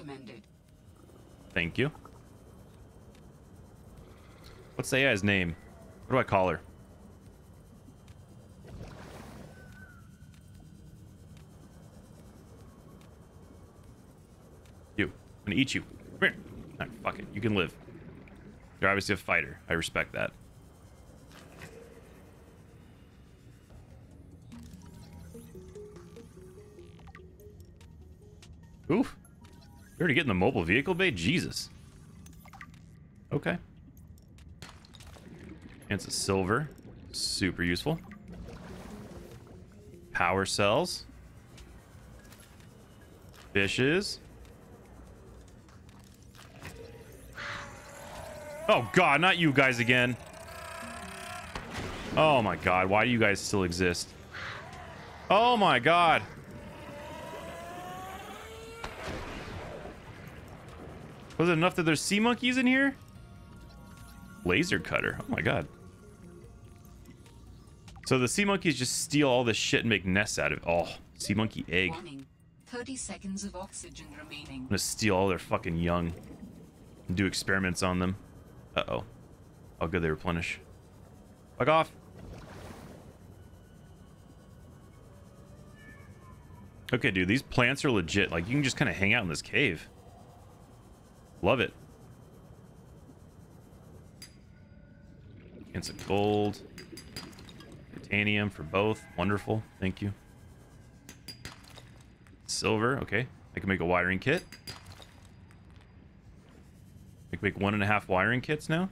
Recommended. Thank you. What's the AI's name? What do I call her? You. I'm gonna eat you. Come here. Alright, fuck it. You can live. You're obviously a fighter. I respect that. Already getting the mobile vehicle bay? Jesus. Okay. And it's a silver. Super useful. Power cells. Fishes. Oh god, not you guys again. Oh my god, why do you guys still exist? Oh my god. Was it enough that there's sea monkeys in here? Laser cutter. Oh my god. So the sea monkeys just steal all this shit and make nests out of it. Oh, sea monkey egg. I'm Warning. 30 seconds of oxygen remaining. gonna steal all their fucking young and do experiments on them. Uh-oh. How good they replenish. Fuck off. Okay, dude, these plants are legit. Like, you can just kind of hang out in this cave. Love it. Against a gold. Titanium for both. Wonderful. Thank you. Silver. Okay. I can make a wiring kit. I can make one and a half wiring kits now.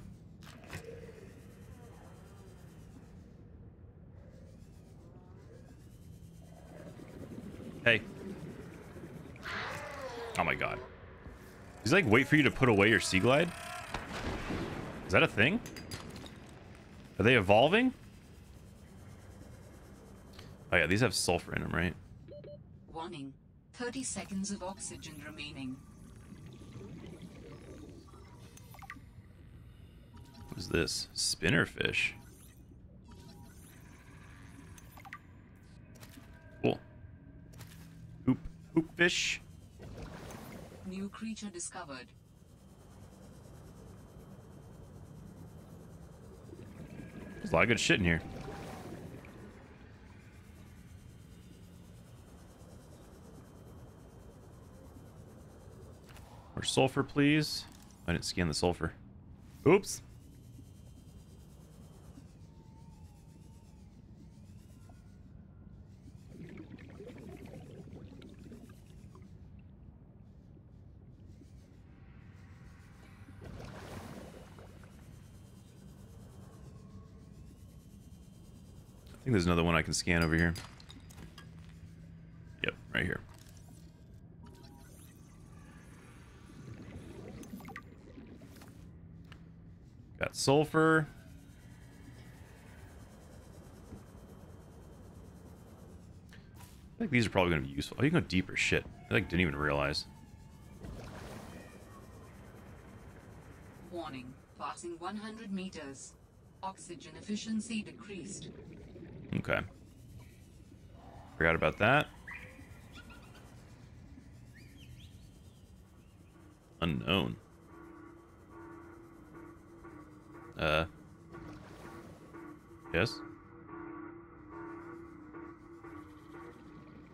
Hey. Oh my god. He's like, wait for you to put away your Seaglide? Is that a thing? Are they evolving? Oh yeah, these have sulfur in them, right? Warning. 30 seconds of oxygen remaining. What is this? Spinnerfish. Cool. Hoop, hoop fish. New creature discovered. There's a lot of good shit in here. More sulfur, please. I didn't scan the sulfur. Oops. There's another one I can scan over here. Yep, right here. Got sulfur. I think these are probably going to be useful. Oh, you can go deeper. Shit. I like didn't even realize. Warning. Passing 100 meters. Oxygen efficiency decreased. Okay. Forgot about that. Unknown. Uh. Yes?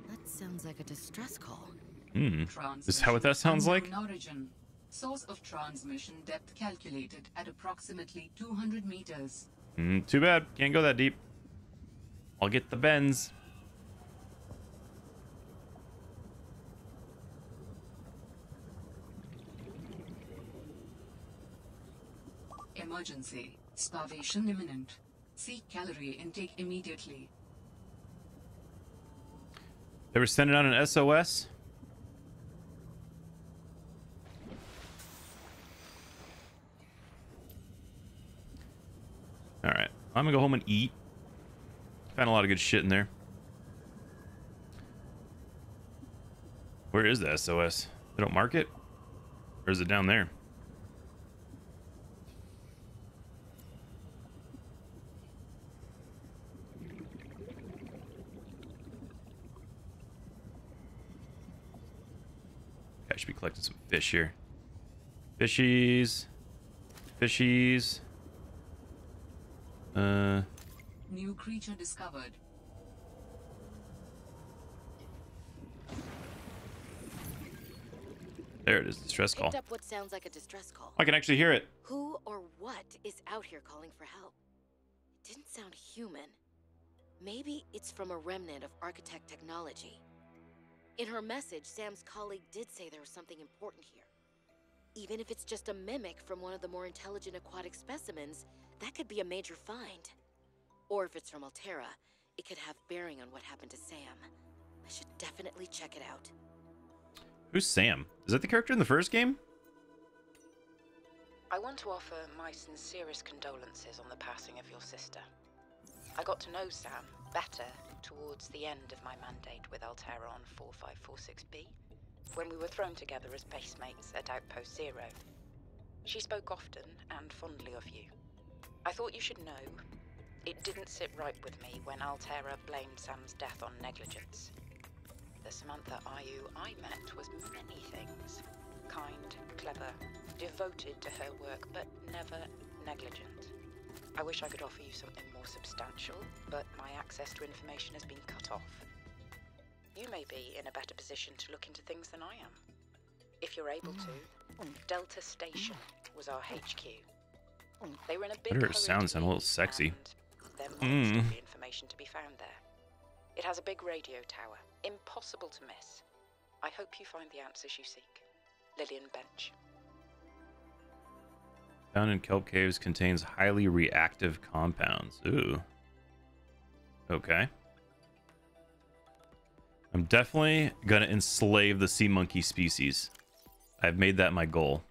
That sounds like a distress call. Hmm. Is that what that sounds like? Origin. Source of transmission depth calculated at approximately 200 meters. Mm, too bad. Can't go that deep. I'll get the bends. Emergency. Starvation imminent. Seek calorie intake immediately. They were sending out an SOS. All right, I'm gonna go home and eat. Found a lot of good shit in there. Where is the SOS? They don't mark it? Or is it down there? I should be collecting some fish here. Fishies. Fishies. Uh... New creature discovered. there it is. Distress call. Picked up what sounds like a distress call. I can actually hear it. Who or what is out here calling for help? It didn't sound human. Maybe it's from a remnant of architect technology. In her message, Sam's colleague did say there was something important here. Even if it's just a mimic from one of the more intelligent aquatic specimens, that could be a major find. Or if it's from Alterra, it could have bearing on what happened to Sam. I should definitely check it out. Who's Sam? Is that the character in the first game? I want to offer my sincerest condolences on the passing of your sister. I got to know Sam better towards the end of my mandate with Alterra on 4546B, when we were thrown together as basemates at Outpost Zero. She spoke often and fondly of you. I thought you should know, it didn't sit right with me when Alterra blamed Sam's death on negligence. The Samantha Ayou I met was many things. Kind, clever, devoted to her work, but never negligent. I wish I could offer you something more substantial, but my access to information has been cut off. You may be in a better position to look into things than I am. If you're able to, Delta Station was our HQ. They were in a big Why did her hurry sound a little sexy? There still Mm. be information to be found there. It has a big radio tower, impossible to miss. I hope you find the answers you seek. Lillian Bench. Found in kelp caves contains highly reactive compounds. Ooh. Okay. I'm definitely gonna enslave the sea monkey species. I've made that my goal.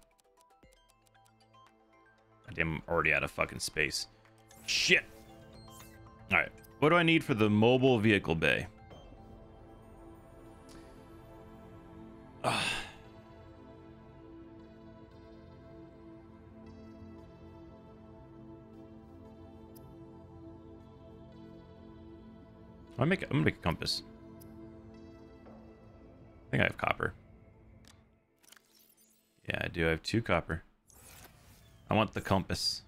Damn, I'm already out of fucking space. Shit. All right. What do I need for the mobile vehicle bay? <sighs> Ah. I make. I'm gonna make a compass. I think I have copper. Yeah, I do. I have two copper. I want the compass.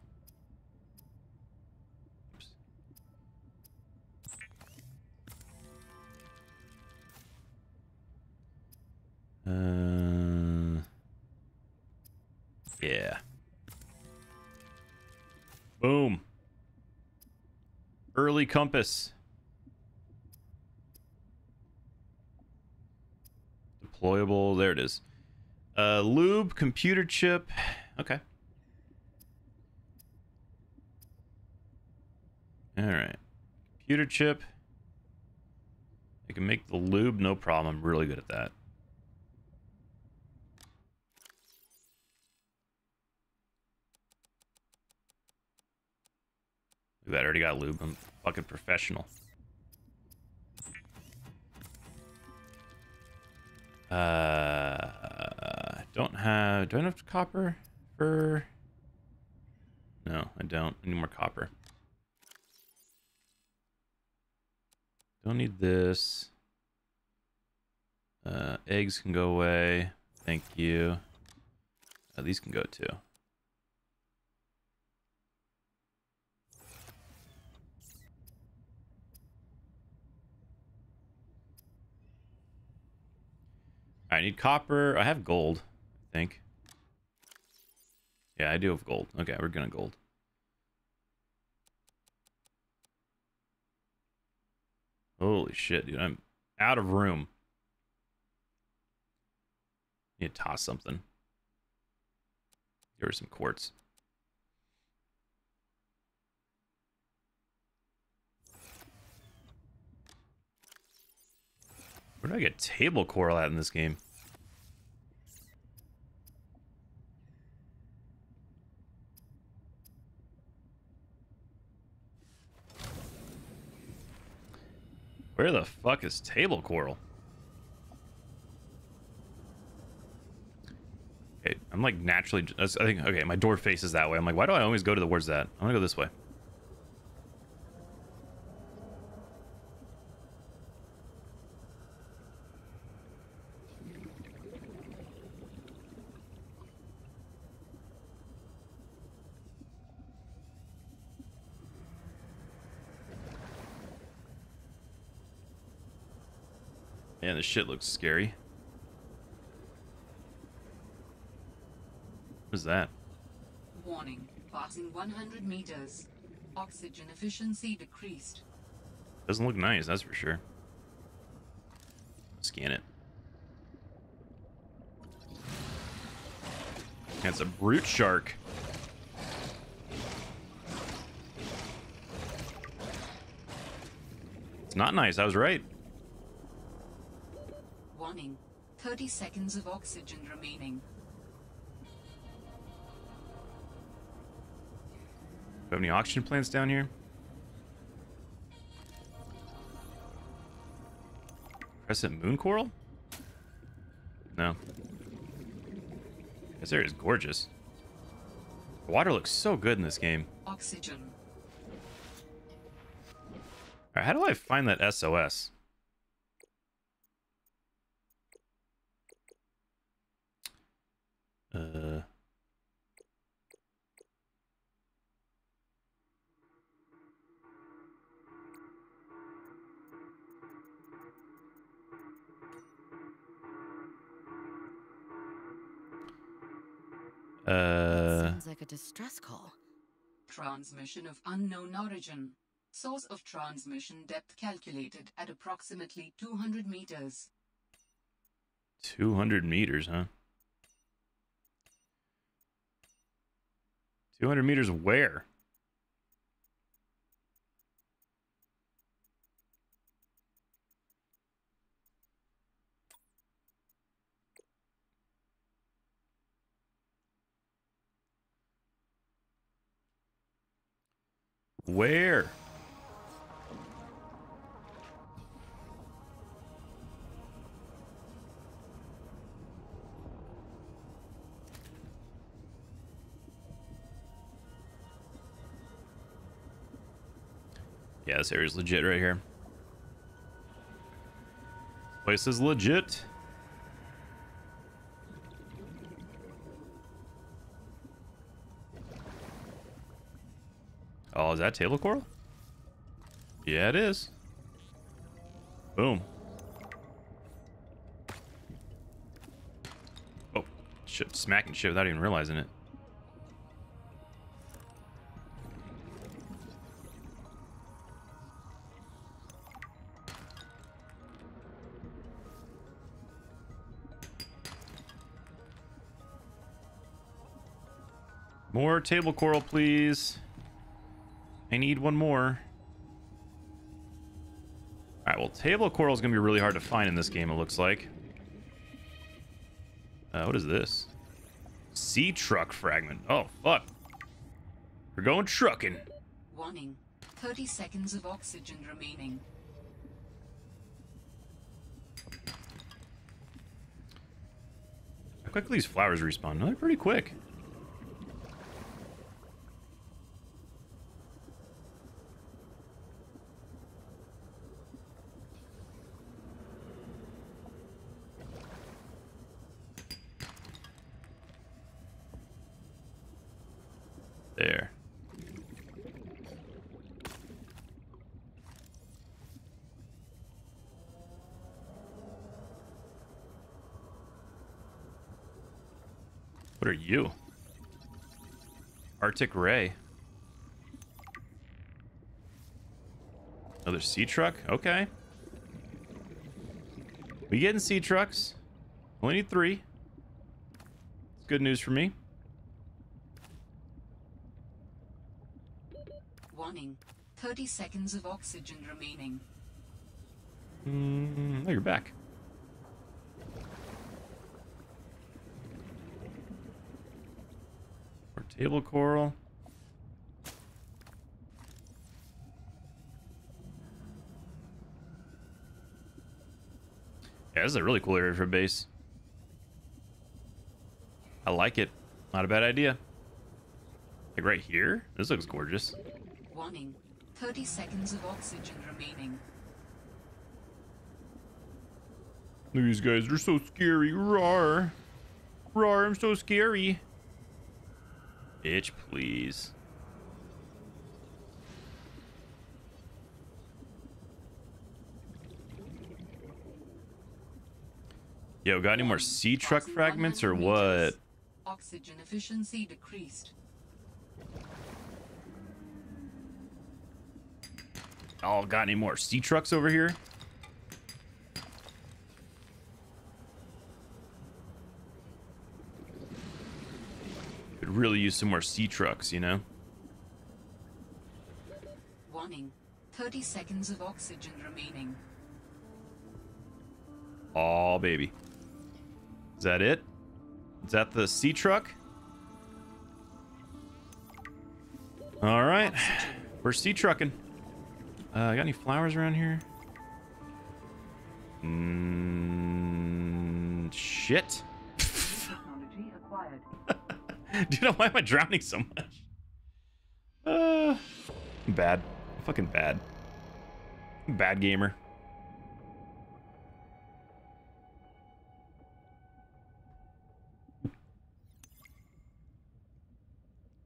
Uh, yeah. Boom. Early compass. Deployable. There it is. Uh, lube, computer chip. Okay. All right. Computer chip. I can make the lube, no problem. I'm really good at that. That, I already got lube. I'm fucking professional. Uh, don't have. Do I have copper for? No, I don't. I need more copper. Don't need this. Uh, eggs can go away. Thank you. Uh, these can go too. I need copper. I have gold, I think. Yeah, I do have gold. Okay, we're gonna gold. Holy shit, dude. I'm out of room. Need to toss something. Give her some quartz. Where do I get table coral at in this game? Where the fuck is table coral? Okay, I'm like naturally. I think okay, my door faces that way. I'm like, why do I always go to the where's that? I'm gonna go this way. This shit looks scary. What is that? Warning. Passing 100 meters. Oxygen efficiency decreased. Doesn't look nice, that's for sure. Scan it. That's a brute shark. It's not nice, I was right. Warning. 30 seconds of oxygen remaining. Do we have any oxygen plants down here? Crescent moon coral? No. This area is gorgeous. The water looks so good in this game. Oxygen. Alright, how do I find that SOS? Distress call. Transmission of unknown origin. Source of transmission depth calculated at approximately 200 meters. 200 meters, huh? 200 meters where? Where? Yeah, this area's legit right here. Place is legit. Is that table coral? Yeah, it is. Boom. Oh, shit, smacking shit without even realizing it. More table coral, please. I need one more. Alright, well, table coral is going to be really hard to find in this game, it looks like. Uh, what is this? Seatruck fragment. Oh, fuck. We're going trucking. Warning. 30 seconds of oxygen remaining. How quickly these flowers respawn? No, they're pretty quick. There. What are you? Arctic Ray. Another Seatruck? Okay. We getting Seatrucks. Only need three. It's good news for me. Warning. 30 seconds of oxygen remaining. Mm, oh, you're back. Table coral. Yeah, this is a really cool area for base. I like it. Not a bad idea. Like right here? This looks gorgeous. Warning. 30 seconds of oxygen remaining. These guys are so scary. Roar. Roar, I'm so scary. Bitch, please. Yo, got any more Seatruck fragments or what? Oxygen efficiency decreased. Oh, got any more Seatrucks over here? Could really use some more Seatrucks, you know? Warning. 30 seconds of oxygen remaining. Oh, baby. Is that it? Is that the Seatruck? All right. We're sea trucking. Uh, got any flowers around here? Mm, shit. <laughs> Dude, why am I drowning so much? Uh, I'm bad. I'm fucking bad. I'm bad gamer.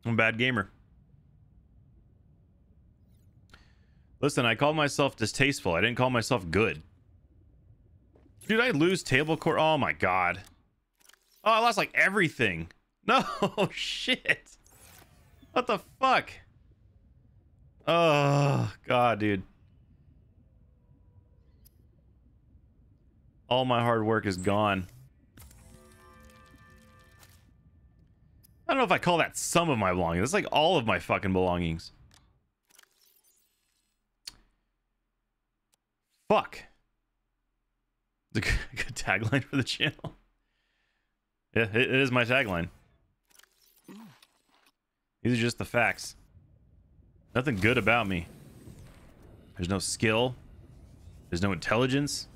I'm a bad gamer. Listen, I called myself distasteful. I didn't call myself good. Dude, I lose table core. Oh my god. Oh, I lost like everything. <laughs> No, shit. What the fuck? Oh, God, dude. All my hard work is gone. I don't know if I call that some of my belongings. That's like all of my fucking belongings. Fuck. It's a <laughs> good, tagline for the channel. <laughs> Yeah, it is my tagline. These are just the facts. Nothing good about me. There's no skill. There's no intelligence.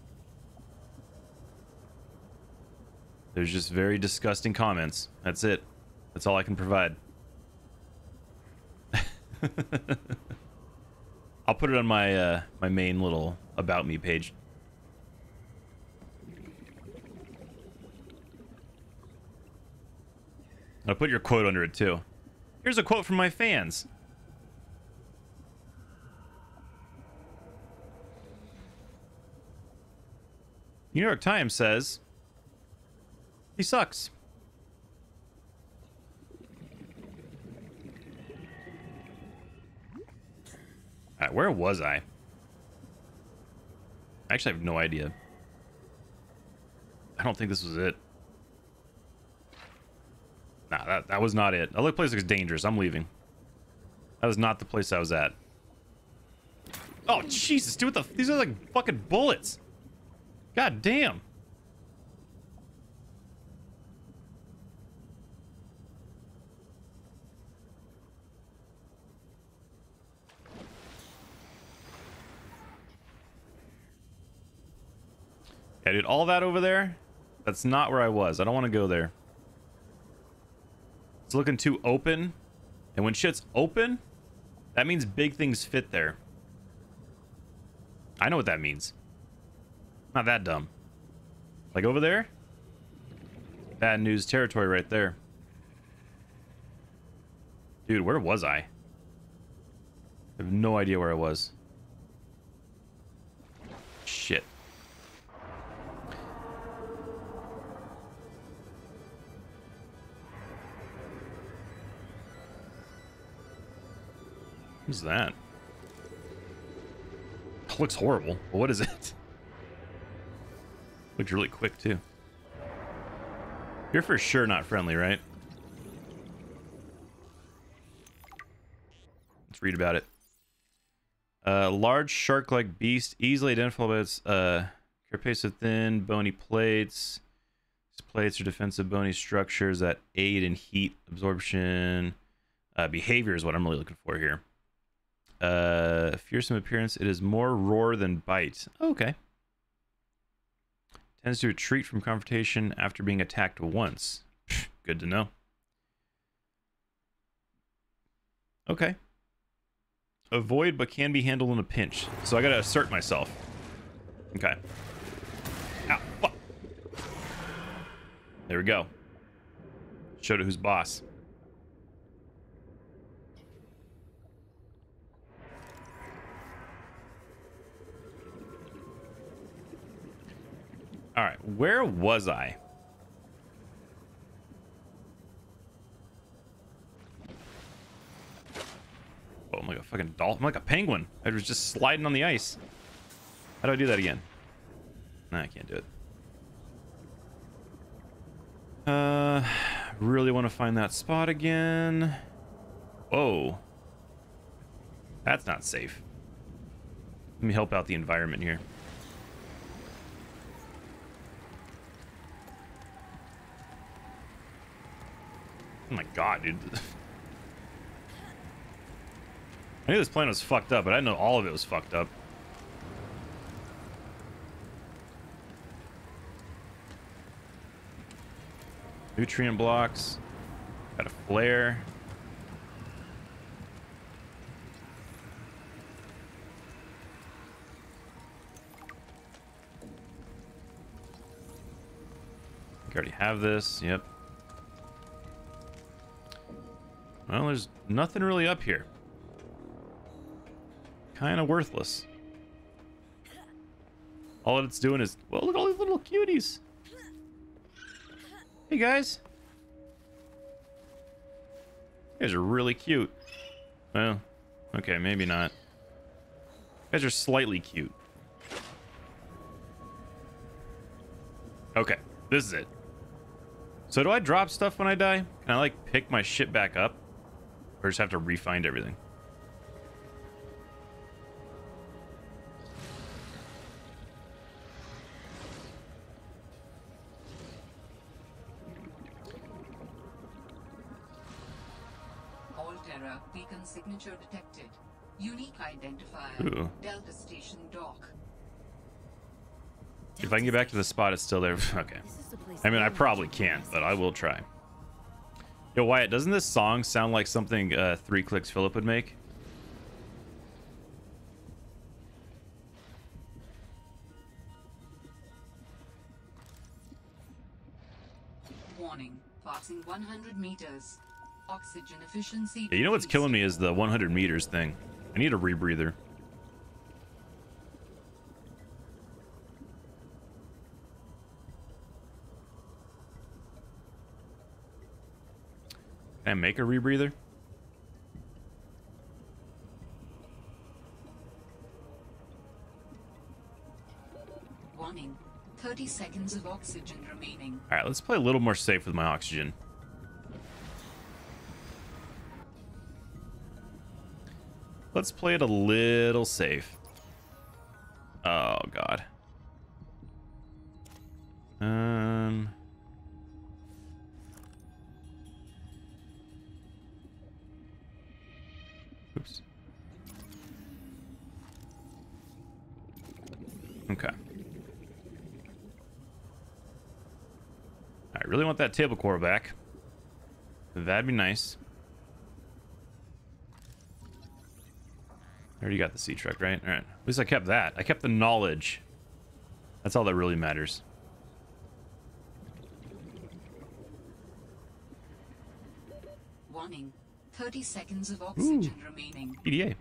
There's just very disgusting comments. That's it. That's all I can provide. <laughs> I'll put it on my uh, my main little about me page. I'll put your quote under it too. Here's a quote from my fans. New York Times says he sucks. All right, where was I? I actually have no idea. I don't think this was it. Nah, that, that was not it. That look place looks dangerous. I'm leaving. That was not the place I was at. Oh, Jesus, dude, what the... These are like fucking bullets. God damn. Yeah, dude, all that over there, that's not where I was. I don't want to go there. It's looking too open. And when shit's open, that means big things fit there. I know what that means. Not that dumb. Like over there? Bad news territory right there. Dude, where was I? I have no idea where I was. Shit. That? It looks horrible. What is it? <laughs> Looks really quick too. You're for sure not friendly, right? Let's read about it. Uh, large shark-like beast, easily identifiable by its uh, carapace thin, bony plates. These plates are defensive bony structures that aid in heat absorption. Uh, behavior is what I'm really looking for here. Uh, fearsome appearance. It is more roar than bite. Okay. Tends to retreat from confrontation after being attacked once. Good to know. Okay. Avoid but can be handled in a pinch. So I gotta assert myself. Okay. Ow, fuck. There we go. Showed it who's boss. All right, where was I? Oh, I'm like a fucking dolphin. I'm like a penguin. I was just sliding on the ice. How do I do that again? Nah, I can't do it. Uh, really want to find that spot again. Whoa. That's not safe. Let me help out the environment here. Oh my god, dude. I knew this plan was fucked up, but I didn't know all of it was fucked up. Nutrient blocks. Got a flare. I already have this. Yep. Well, there's nothing really up here. Kind of worthless. All it's doing is, well, look at all these little cuties. Hey, guys. You guys are really cute. Well, okay, maybe not. You guys are slightly cute. Okay, this is it. So do I drop stuff when I die? Can I, like, pick my shit back up? Or just have to refind everything? Alterra beacon signature detected. Unique identifier. Ooh. Delta Station dock. If I can get back to the spot, it's still there. <laughs> okay. I mean, I probably can't, but I will try. Yo, Wyatt, doesn't this song sound like something uh, 3kliksphilip would make? Warning. Passing 100 meters. Oxygen efficiency. Yeah, you know what's killing me is the 100 meters thing. I need a rebreather. Can I make a rebreather? Warning. 30 seconds of oxygen remaining. All right, let's play a little more safe with my oxygen. Let's play it a little safe. Oh god. Um Oops. Okay. I really want that table core back. That'd be nice. I already got the Seatruck, right? All right. At least I kept that. I kept the knowledge. That's all that really matters. Warning. 30 seconds of oxygen remaining. PDA.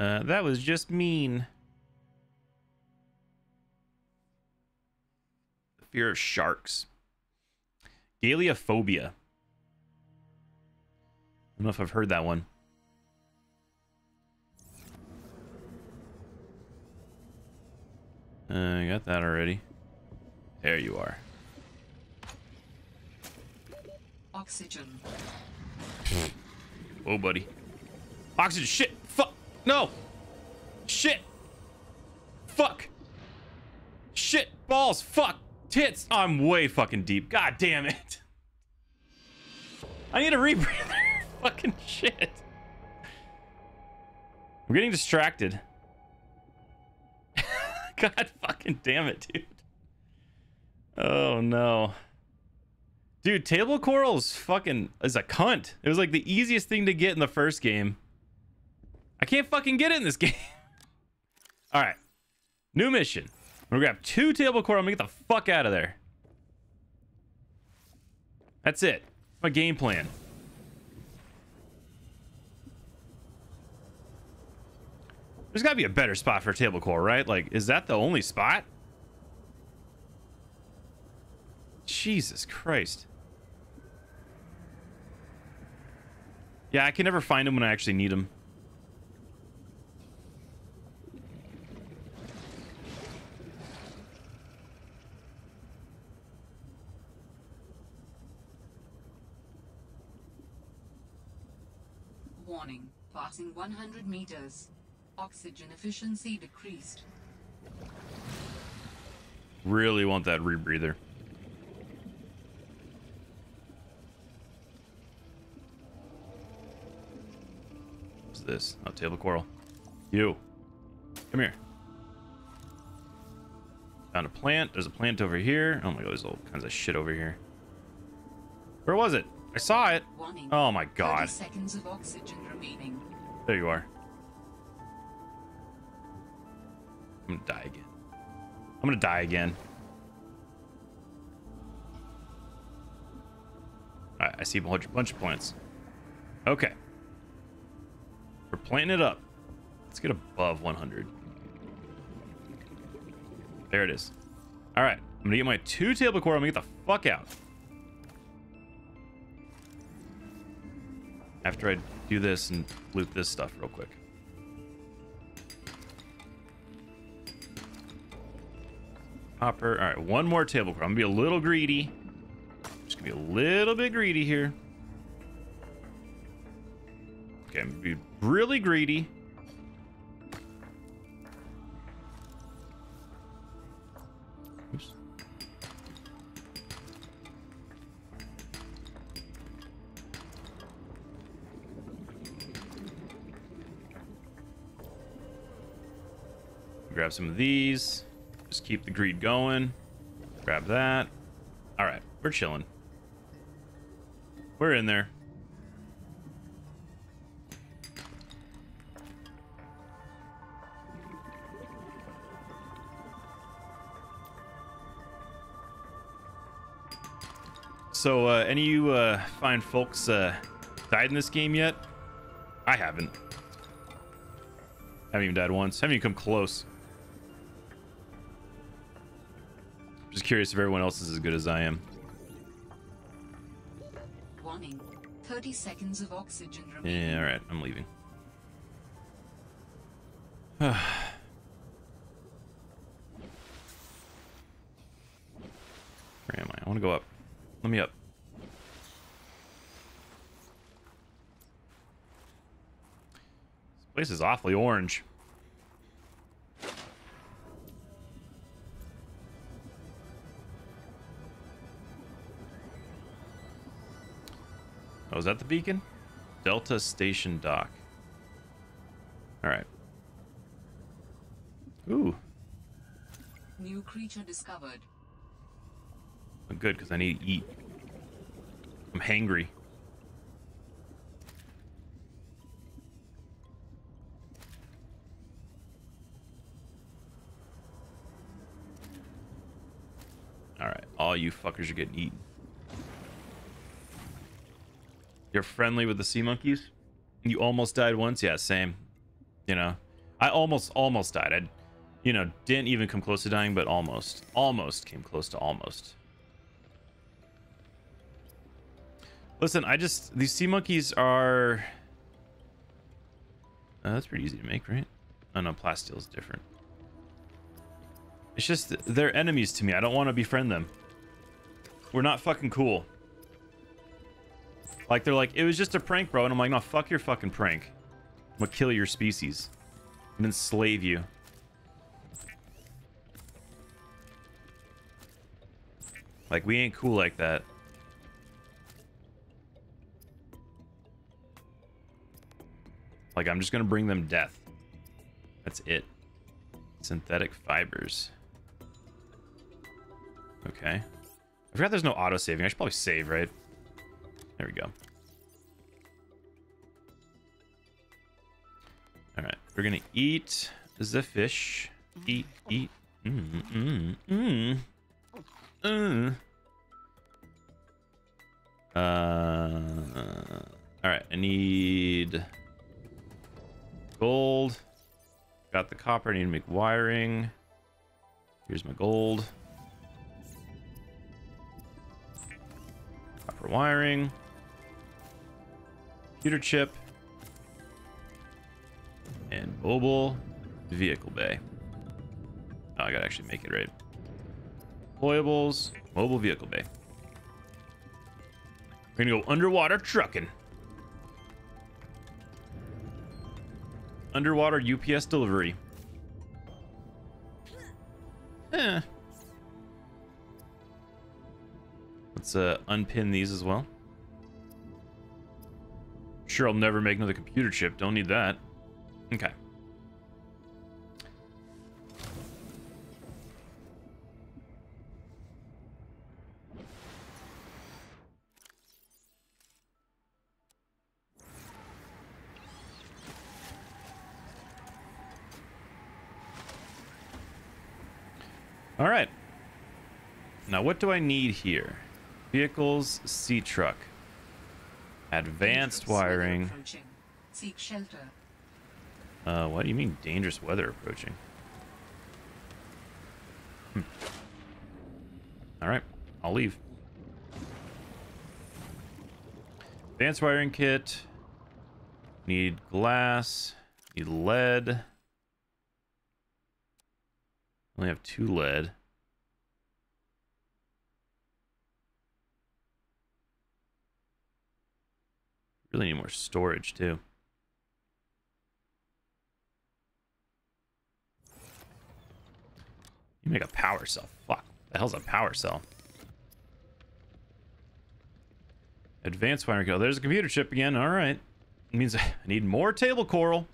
Uh, that was just mean. The fear of sharks. Galeophobia. I don't know if I've heard that one. Uh, I got that already. There you are. Oxygen. Whoa, buddy. Oxygen. Shit. Fuck. No. Shit. Fuck. Shit. Balls. Fuck. Tits. Oh, I'm way fucking deep. God damn it. I need a rebreather. <laughs> fucking shit. I'm getting distracted. <laughs> God fucking damn it, dude. Oh no. Dude, table corals fucking is a cunt. It was like the easiest thing to get in the first game. I can't fucking get it in this <laughs> game. All right. New mission. I'm gonna grab two table coral. I'm gonna get the fuck out of there. That's it. My game plan. There's got to be a better spot for table core, right? Like, is that the only spot? Jesus Christ. Yeah, I can never find them when I actually need them. Warning. Passing 100 meters. Oxygen efficiency decreased. Really want that rebreather. This? Oh, table coral. You. Come here. Found a plant. There's a plant over here. Oh my god, there's all kinds of shit over here. Where was it? I saw it. Warning. Oh my god. seconds of oxygen remaining. There you are. I'm gonna die again. I'm gonna die again. Alright, I see a bunch, bunch of plants. Okay. We're planting it up. Let's get above 100. There it is. Alright, I'm gonna get my two table core. I'm gonna get the fuck out. After I do this and loot this stuff real quick. Hopper. All right, one more table core. I'm gonna be a little greedy. Just gonna be a little bit greedy here. Okay, I'm gonna be really greedy. Grab some of these. Just keep the greed going. Grab that. All right, we're chilling. We're in there. So, uh, any of you uh, fine folks uh, died in this game yet? I haven't. Haven't even died once. Haven't even come close. Just curious if everyone else is as good as I am. Warning. 30 seconds of oxygen remaining. Yeah, all right, I'm leaving. <sighs> Where am I? I want to go up. Let me up. This place is awfully orange. Oh, is that the beacon? Delta Station Dock. All right. Ooh, New creature discovered. Good because I need to eat. I'm hangry. All right, all you fuckers are getting eaten. You're friendly with the sea monkeys? You almost died once? Yeah, same. You know, I almost, almost died. I, you know, didn't even come close to dying, but almost. Almost came close to almost. Listen, I just, these sea monkeys are... Uh, that's pretty easy to make, right? Oh no, plasteel is different. It's just, they're enemies to me. I don't want to befriend them. We're not fucking cool. Like, they're like, it was just a prank, bro. And I'm like, no, fuck your fucking prank. I'm gonna kill your species. And enslave you. Like, we ain't cool like that. Like, I'm just gonna bring them death. That's it. Synthetic fibers. Okay. I forgot there's no auto saving. I should probably save, right? There we go. All right, we're gonna eat the fish. Eat, eat. Mm, mm, mm. Mm. Uh, all right, I need gold. Got the copper. I need to make wiring. Here's my gold. Copper wiring. Computer chip. And mobile vehicle bay. Oh, I gotta actually make it right. Deployables, mobile vehicle bay. We're gonna go underwater trucking. Underwater UPS delivery. Eh. Let's uh, unpin these as well. Sure, I'll never make another computer chip. Don't need that. Okay. Now, what do I need here? Vehicles, Seatruck. Advanced wiring. Seek shelter. Uh, what do you mean dangerous weather approaching? Hmm. All right, I'll leave. Advanced wiring kit. Need glass. Need lead. Only have two lead. Really need more storage too. You make a power cell. Fuck. The hell's a power cell? Advanced wiring go. There's a computer chip again. All right. It means <laughs> I need more table coral.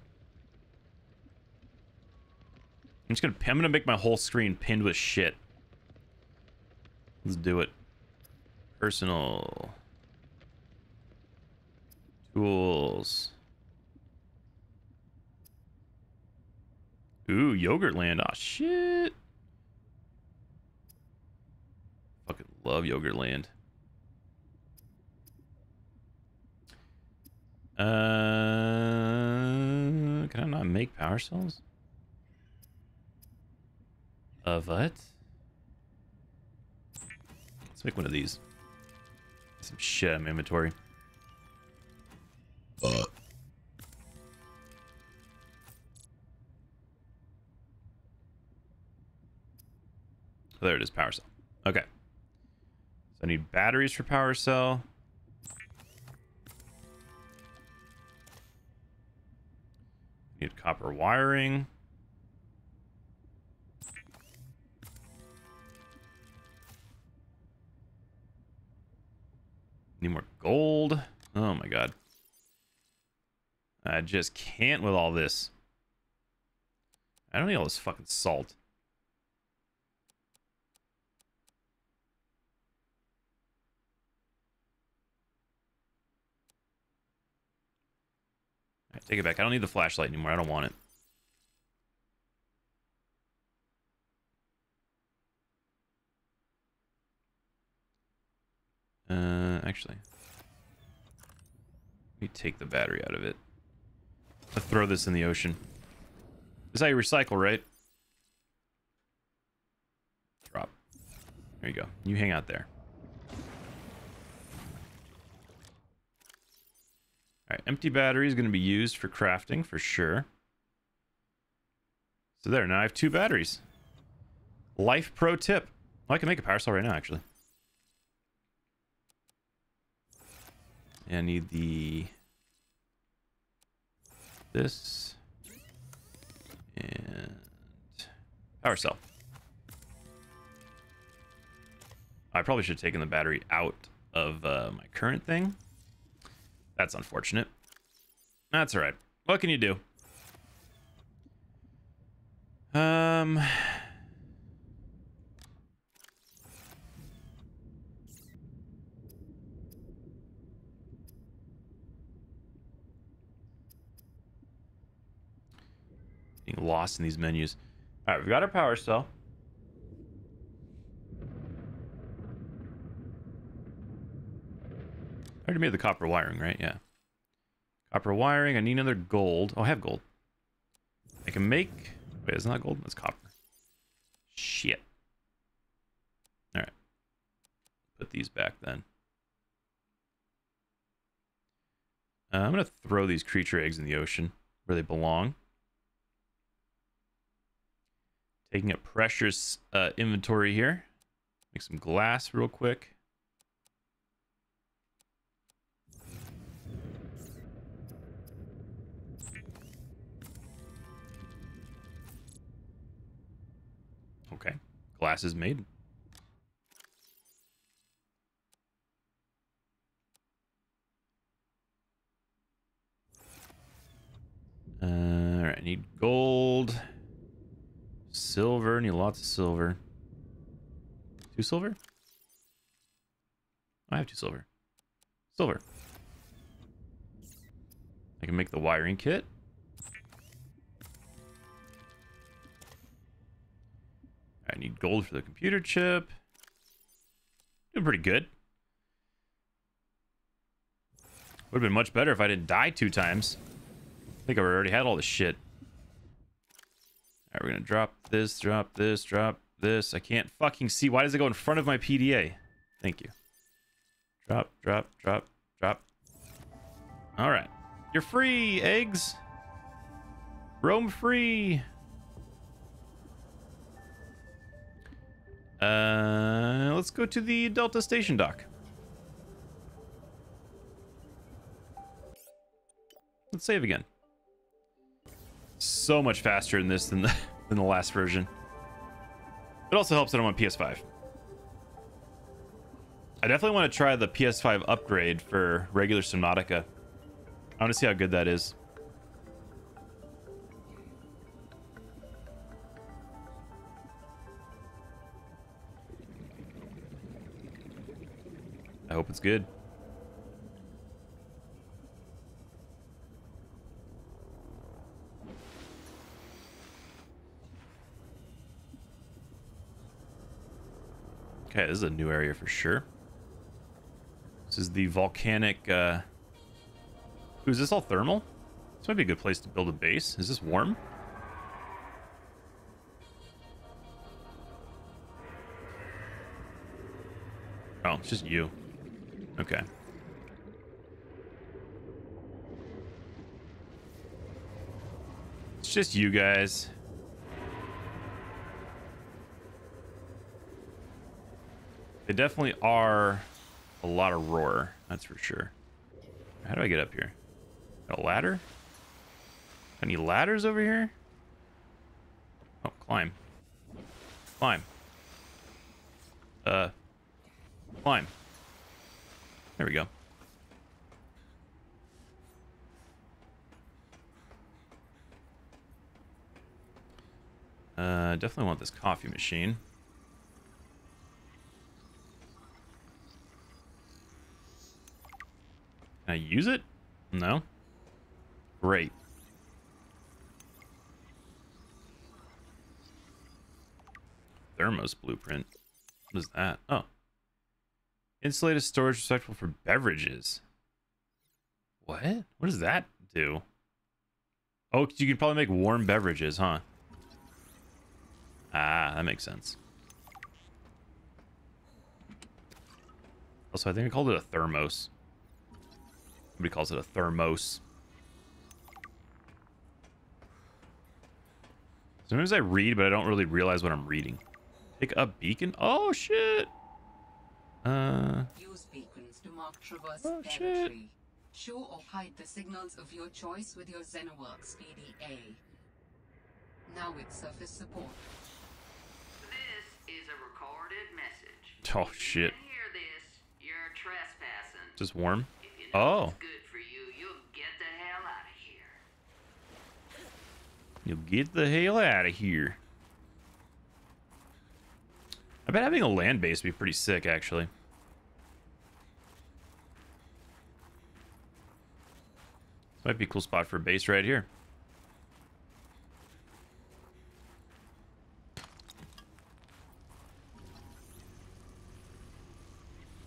I'm just gonna. I'm gonna make my whole screen pinned with shit. Let's do it. Personal tools. Ooh, yogurt land. Ah, shit. Fucking love yogurt land. Uh, can I not make power cells? Uh, what? Let's make one of these. Some shit in my inventory. There it is, power cell. Okay. So I need batteries for power cell. Need copper wiring. Need more gold. Oh my god. I just can't with all this. I don't need all this fucking salt. Right, take it back. I don't need the flashlight anymore. I don't want it. Uh, actually, let me take the battery out of it. I'll throw this in the ocean. Is how you recycle, right? Drop. There you go. You hang out there. All right, empty battery is going to be used for crafting for sure. So there, now I have two batteries. Life pro tip. Oh, I can make a power cell right now, actually. And I need the this and power cell. I probably should have taken the battery out of uh, my current thing. That's unfortunate. That's all right. What can you do? Um. Getting lost in these menus. All right, we've got our power cell. I already made the copper wiring, right? Yeah. Copper wiring. I need another gold. Oh, I have gold. I can make... Wait, it's not gold? That's copper. Shit. Alright. Put these back then. Uh, I'm going to throw these creature eggs in the ocean where they belong. Taking a precious uh, inventory here. Make some glass real quick. Okay. Glass is made. Uh, all right, I need gold, silver. Need lots of silver. Two silver? I have two silver. Silver. I can make the wiring kit. I need gold for the computer chip. Doing pretty good. Would have been much better if I didn't die two times. I think I already had all this shit. We're gonna drop this, drop this, drop this. I can't fucking see. Why does it go in front of my PDA? Thank you. Drop, drop, drop, drop. Alright. You're free, eggs! Roam free! Uh, let's go to the Delta Station dock. Let's save again. So much faster in this than the, <laughs> than the last version. It also helps that I'm on PS5. I definitely want to try the PS5 upgrade for regular Subnautica. I want to see how good that is. I hope it's good. Okay, this is a new area for sure. This is the volcanic, uh... Ooh, is this all thermal? This might be a good place to build a base. Is this warm? Oh, it's just you. Okay. It's just you guys. They definitely are a lot of roar, that's for sure. How do I get up here? Got a ladder? Any ladders over here? Oh, climb. Climb. Uh, climb. There we go. Uh, definitely want this coffee machine. Can I use it? No. Great. Thermos blueprint. What is that? Oh. Insulated storage receptacle for beverages. What? What does that do? Oh, you can probably make warm beverages, huh? Ah, that makes sense. Also, I think I called it a thermos. Somebody calls it a thermos. Sometimes I read, but I don't really realize what I'm reading. Pick up beacon? Oh, shit! Uh... Use beacons to mark traverse Oh, shit. territory. Show or hide the signals of your choice with your Xenoworks PDA. Now with surface support. This is a recorded message. Oh, If shit. You can hear this, you're trespassing. Just warm? Oh. If you know Oh. what's good for you, you'll get the hell out of here. You'll get the hell out of here. I bet having a land base would be pretty sick, actually. This might be a cool spot for a base right here.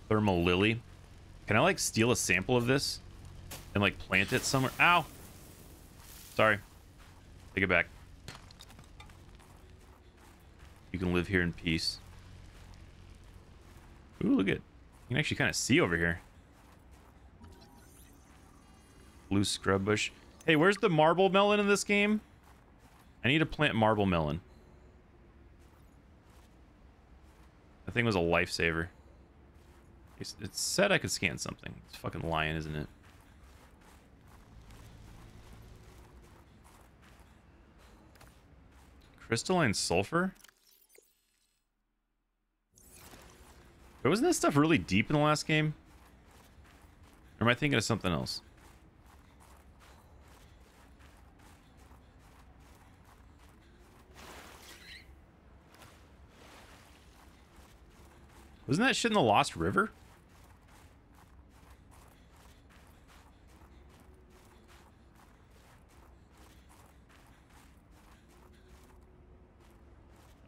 Thermal lily. Can I, like, steal a sample of this? And, like, plant it somewhere? Ow! Sorry. Take it back. You can live here in peace. Ooh, look at you can actually kind of see over here. Blue scrub bush. Hey, where's the marble melon in this game? I need to plant marble melon. That thing was a lifesaver. It said I could scan something. It's fucking lying, isn't it? Crystalline sulfur? But wasn't that stuff really deep in the last game? Or am I thinking of something else? Wasn't that shit in the Lost River?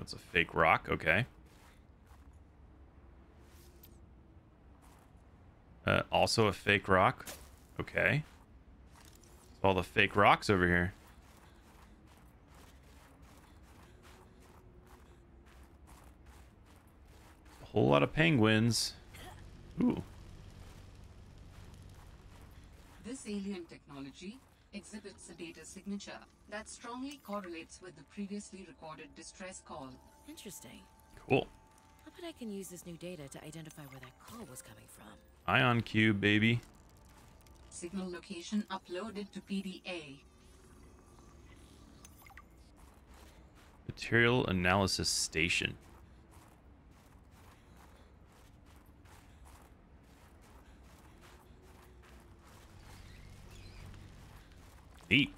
That's a fake rock. Okay. Uh, also a fake rock. Okay. All the fake rocks over here. A whole lot of penguins. Ooh. This alien technology exhibits a data signature that strongly correlates with the previously recorded distress call. Interesting. Cool. I bet I can use this new data to identify where that call was coming from. Ion cube, baby. Signal location uploaded to PDA. Material analysis station. Neat.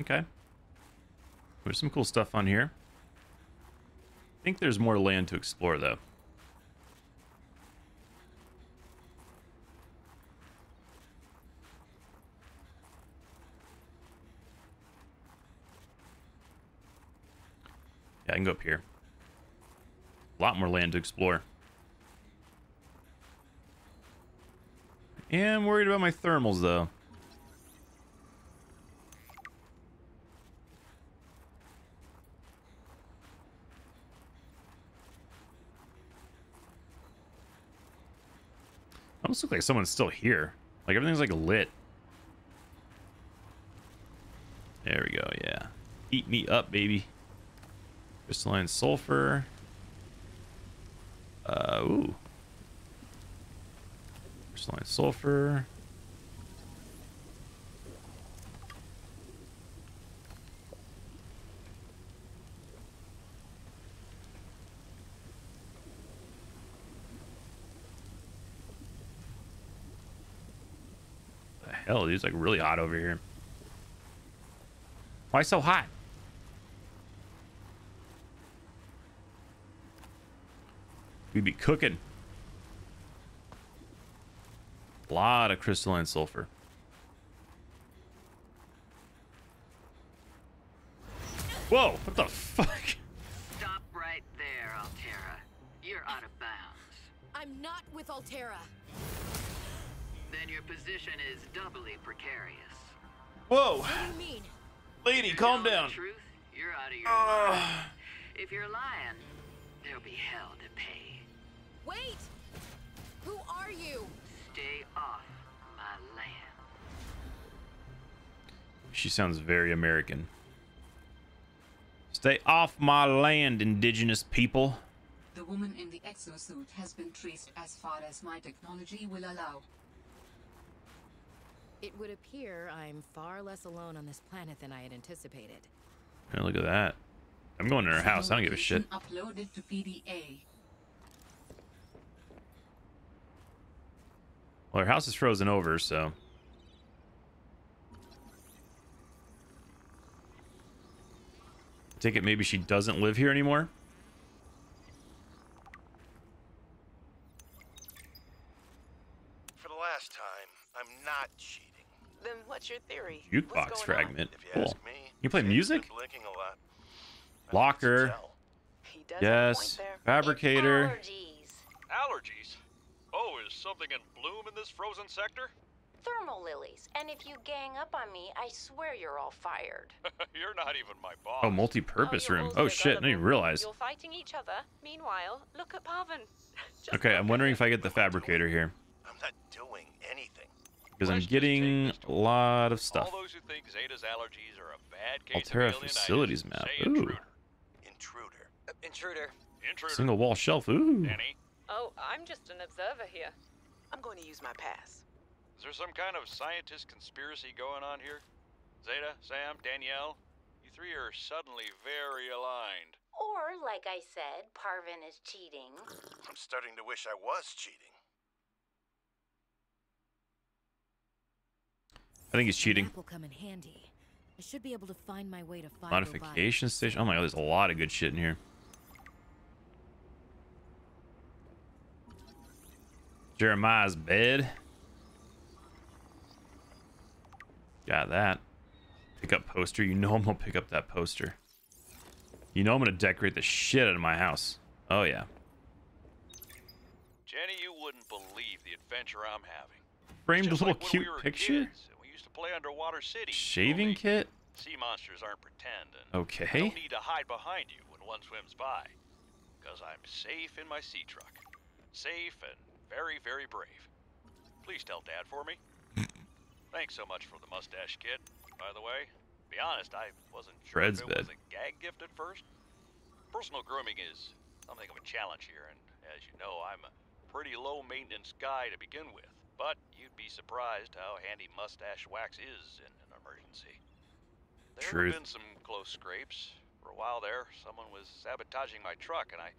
Okay. There's some cool stuff on here. I think there's more land to explore, though. Can go up here. A lot more land to explore. Yeah, I'm worried about my thermals, though. Almost look like someone's still here. Like everything's like lit. There we go, yeah. Eat me up, baby. Crystalline sulfur. Uh, ooh. Crystalline sulfur. The hell, it's like really hot over here. Why so hot? We be cooking. A lot of crystalline sulfur. Whoa, what the fuck? Stop right there, Alterra. You're out of bounds. I'm not with Alterra. Then your position is doubly precarious. Whoa, What do you mean? lady, You're calm down. The truth, you're out of your mind. If you're lying, there'll be hell to pay. Wait! Who are you? Stay off my land. She sounds very American. Stay off my land, indigenous people. The woman in the exosuit has been traced as far as my technology will allow. It would appear I'm far less alone on this planet than I had anticipated. Hey, look at that. I'm going to her house. I don't give a shit. Uploaded to PDA. Well, her house is frozen over, so. I take it maybe she doesn't live here anymore? For the last time, I'm not cheating. Then what's your theory? Jukebox What's on? fragment. If you Cool. ask me, You play music? a lot. Locker. can tell. He does Yes. have a point there. Fabricator. Allergies. Allergies? Oh, is something in bloom in this frozen sector? <laughs> Thermal lilies. And if you gang up on me, I swear you're all fired. <laughs> You're not even my boss. Oh, multi-purpose oh, you're room. Oh shit! I didn't even realize. You're fighting each other. Meanwhile, look at Parvin. <laughs> Okay, I'm wondering if I get the fabricator here I'm not doing anything. because I'm getting a lot of stuff. All those who think Zeta's allergies are a bad case Alterra of facilities map. Ooh. intruder. Intruder. Intruder, Intruder. Single wall shelf. Ooh. Danny, Oh, I'm just an observer here. I'm going to use my pass. is there some kind of scientist conspiracy going on here? Zeta, Sam, Danielle, you three are suddenly very aligned. Or, like I said, Parvin is cheating. I'm starting to wish I was cheating. I think he's cheating. Will come in handy. I should be able to find my way to find oh Modification station. Oh my god, there's a lot of good shit in here. Jeremiah's bed. Got that. Pick up poster. You know I'm gonna pick up that poster. You know I'm gonna decorate the shit out of my house. Oh yeah. Jenny, you wouldn't believe the adventure I'm having. Framed Just little like cute we picture. kids we used to play Underwater City. Shaving only kit. Sea monsters aren't pretend, and I Okay. don't need to hide behind you when one swims by. Because I'm safe in my Seatruck. Safe and very, very brave. Please tell Dad for me. <laughs> Thanks so much for the mustache kit, by the way. Be honest, I wasn't sure Fred's if it was a gag gift at first. Personal grooming is something of a challenge here, and as you know, I'm a pretty low maintenance guy to begin with. But you'd be surprised how handy mustache wax is in an emergency. There Truth. have been some close scrapes. For a while there, someone was sabotaging my truck, and I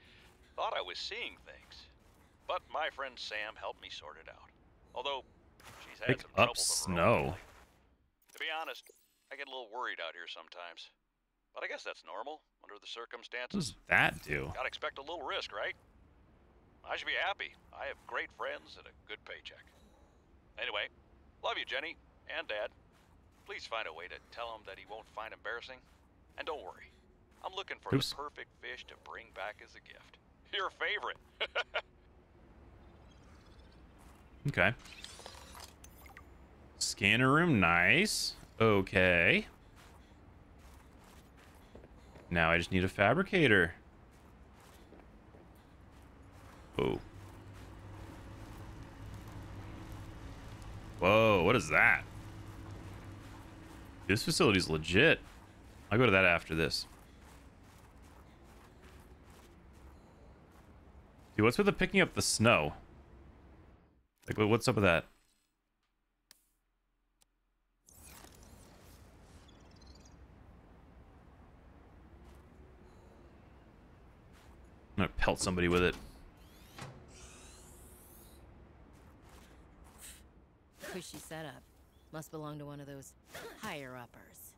thought I was seeing things. But my friend Sam helped me sort it out. Although she's had Pick some up her snow. To be honest, I get a little worried out here sometimes. But I guess that's normal under the What circumstances. does that do? Gotta expect a little risk, right? I should be happy. I have great friends and a good paycheck. Anyway, love you, Jenny and Dad. Please find a way to tell him that he won't find embarrassing. And don't worry, I'm looking for Oops. the perfect fish to bring back as a gift. <laughs> Your favorite. <laughs> Okay. Scanner room, nice. Okay. Now I just need a fabricator. Oh. Whoa, what is that? This facility's legit. I'll go to that after this. Dude, what's with the picking up the snow? Like, what's up with that? I'm gonna pelt somebody with it. Cushy setup. Must belong to one of those higher uppers.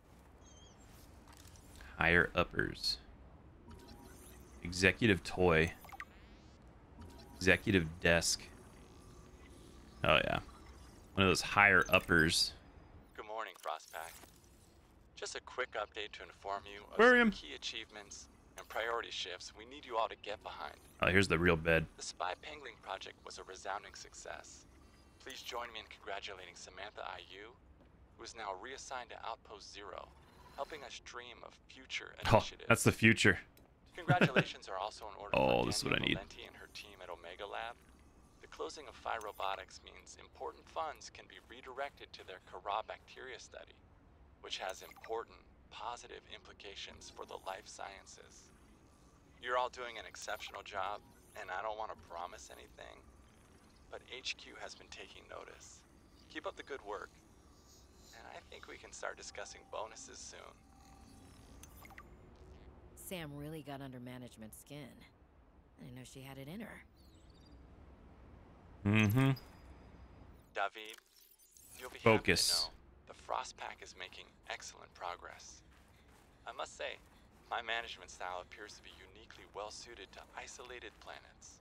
Higher uppers. Executive toy. Executive desk. Oh yeah. One of those higher uppers. Good morning, Frostpack. Just a quick update to inform you of Miriam. some key achievements and priority shifts we need you all to get behind. Oh, here's the real bed. The Spy Pengling project was a resounding success. Please join me in congratulating Samantha Ayou, who is now reassigned to Outpost Zero, helping us dream of future <laughs> oh, initiatives. Oh, that's the future. Congratulations are also in order <laughs> Oh, for this is what I need. Valenti and her team at Omega Lab. Closing of Phi Robotics means important funds can be redirected to their Kharaa bacteria study, which has important positive implications for the life sciences. You're all doing an exceptional job, and I don't want to promise anything, but HQ has been taking notice. Keep up the good work, and I think we can start discussing bonuses soon. Sam really got under management's skin. I know she had it in her. Mm-hmm. David, you'll be Focus. happy to know the Frost Pack is making excellent progress. I must say, my management style appears to be uniquely well suited to isolated planets.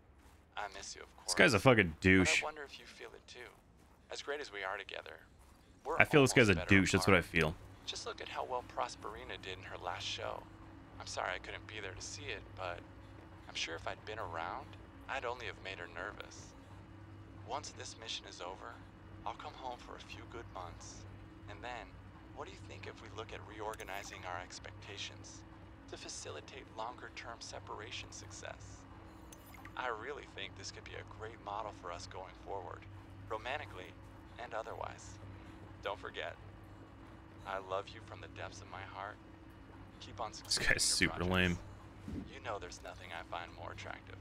I miss you, of course. This guy's a fucking douche. I wonder if you feel it too. As great as we are together, we're I feel this guy's a douche. That's what I feel. Just look at how well Prosperina did in her last show. I'm sorry I couldn't be there to see it, but I'm sure if I'd been around, I'd only have made her nervous. Once this mission is over, I'll come home for a few good months. And then, what do you think if we look at reorganizing our expectations to facilitate longer term separation success? I really think this could be a great model for us going forward, romantically and otherwise. Don't forget, I love you from the depths of my heart. Keep on This guy's super projects. lame. You know there's nothing I find more attractive.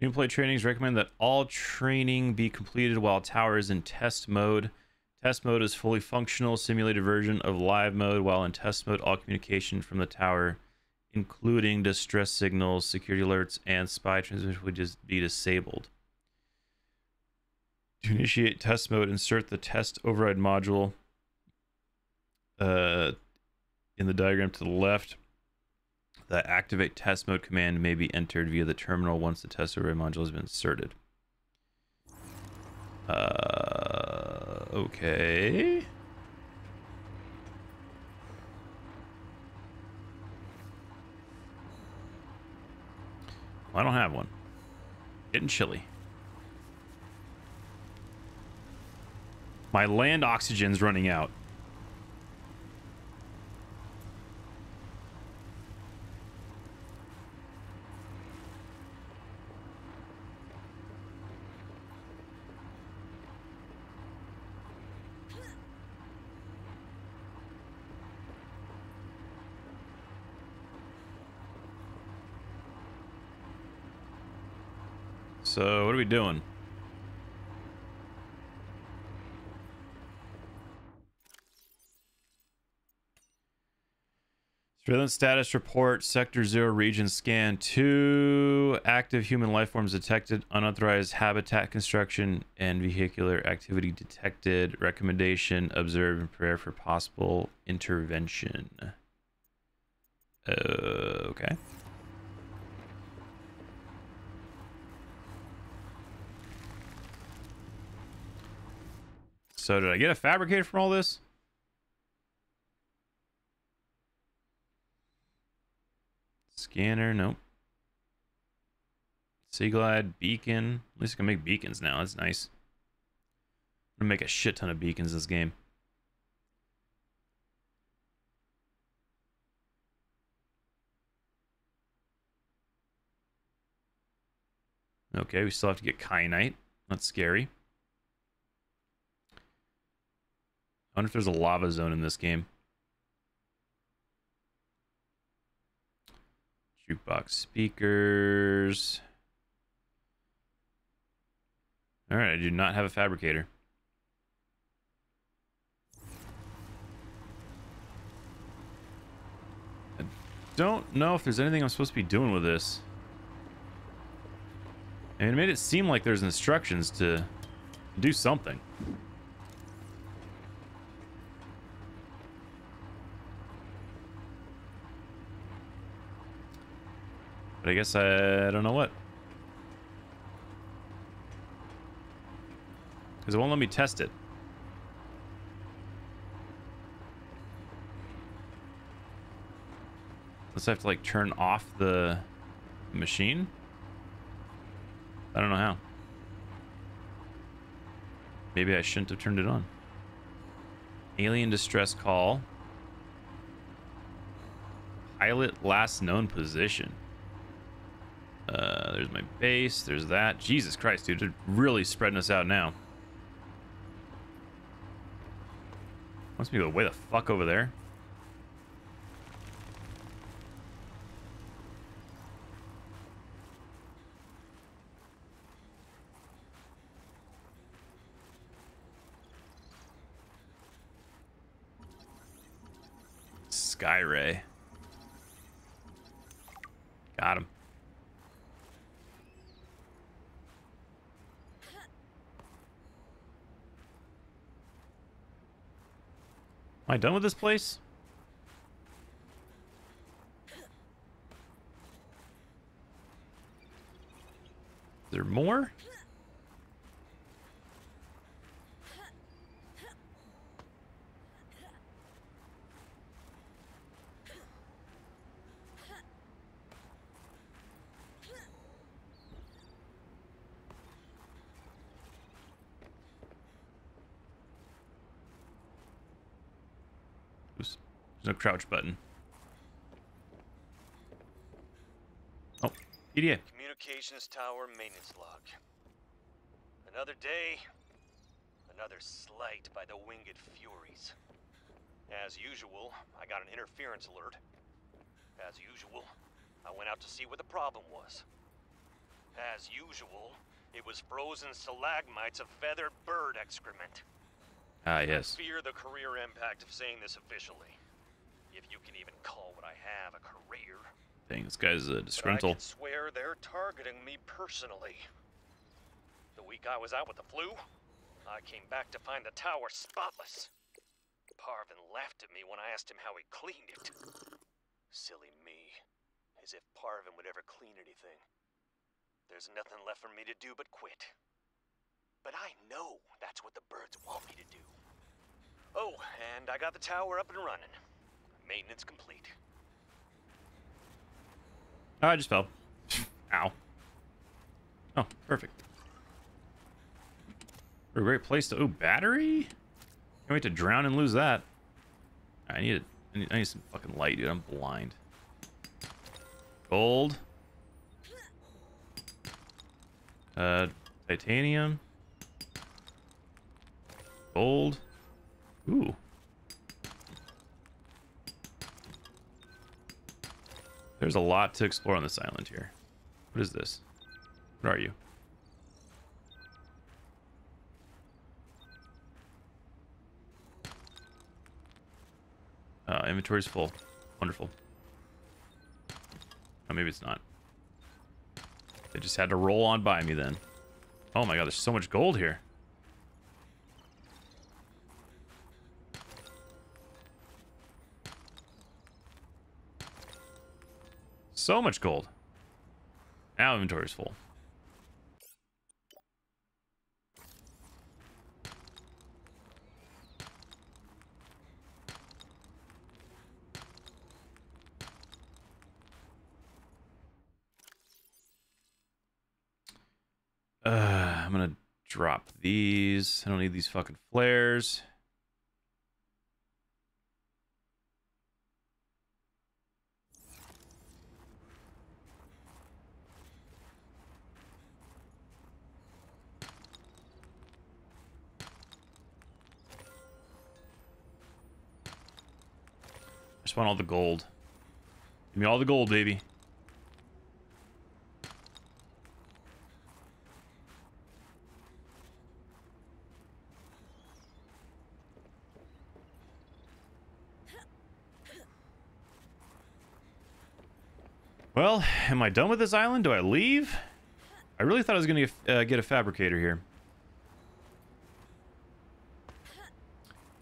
New play trainings recommend that all training be completed while tower is in test mode. Test mode is fully functional, simulated version of live mode, while in test mode, all communication from the tower, including distress signals, security alerts, and spy transmission, would just be disabled. To initiate test mode, insert the test override module uh, in the diagram to the left. The activate test mode command may be entered via the terminal once the test array module has been inserted. Uh, okay. I don't have one. Getting chilly. My land oxygen's running out. So, what are we doing? Surveillance status report, Sector Zero region scan. Two active human life forms detected, unauthorized habitat construction, and vehicular activity detected. Recommendation observe and prepare for possible intervention. Uh, okay. So, did I get a fabricator from all this? Scanner, nope. Seaglide, beacon. At least I can make beacons now. That's nice. I'm gonna make a shit ton of beacons this game. Okay, we still have to get kyanite. That's scary. I wonder if there's a lava zone in this game. Jukebox speakers. All right, I do not have a fabricator. I don't know if there's anything I'm supposed to be doing with this. And it made it seem like there's instructions to do something. But I guess I don't know what. Because it won't let me test it. Unless I have to like turn off the machine. I don't know how. Maybe I shouldn't have turned it on. Alien distress call. Pilot last known position. Uh, there's my base. There's that. Jesus Christ, dude. They're really spreading us out now. Wants me to go way the fuck over there. Skyray. Got him. Am I done with this place? Is there more? There's no crouch button. Oh, PDA. Communications tower maintenance log. Another day, another slight by the winged furies. As usual, I got an interference alert. As usual, I went out to see what the problem was. As usual, it was frozen stalagmites of feathered bird excrement. Ah, yes. Fear the career impact of saying this officially. If you can even call what I have a career. Dang, this guy's uh, But I disgruntled. can swear they're targeting me personally. The week I was out with the flu, I came back to find the tower spotless. Parvin laughed at me when I asked him how he cleaned it. Silly me. As if Parvin would ever clean anything. There's nothing left for me to do but quit. But I know that's what the birds want me to do. Oh, and I got the tower up and running. Maintenance complete. Oh, I just fell. Ow. Oh, perfect. A great place to. Oh, battery? Can't wait to drown and lose that. I need, a, I need, I need some fucking light, dude. I'm blind. Gold. Uh, titanium. Gold. Ooh. There's a lot to explore on this island here. What is this? What are you? Uh, inventory's full. Wonderful. Oh, maybe it's not. They just had to roll on by me then. Oh my god, there's so much gold here. So much gold. Now inventory's full. Uh, I'm gonna drop these. I don't need these fucking flares. Want all the gold. Give me all the gold, baby. Well, am I done with this island? Do I leave? I really thought I was going to uh, get a fabricator here.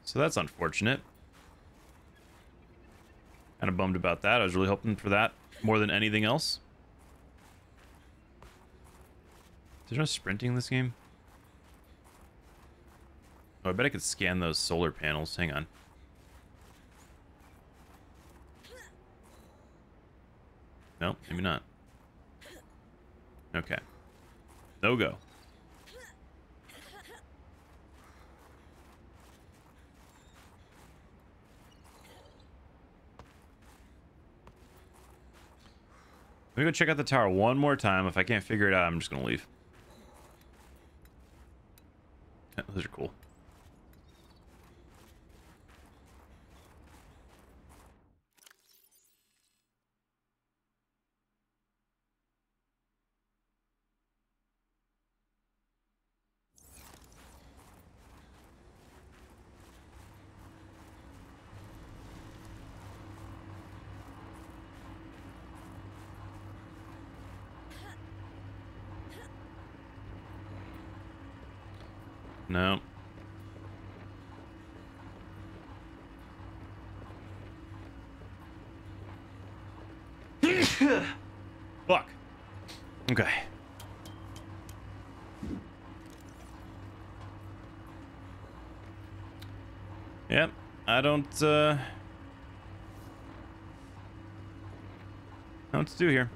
So that's unfortunate. Kind of bummed about that. I was really hoping for that more than anything else. There's no sprinting in this game. Oh, I bet I could scan those solar panels. Hang on. No, maybe not. Okay. No go. Let me go check out the tower one more time. If I can't figure it out, I'm just going to leave. Those are cool. No. Fuck. Okay. Yep, I don't, uh... know what to do here.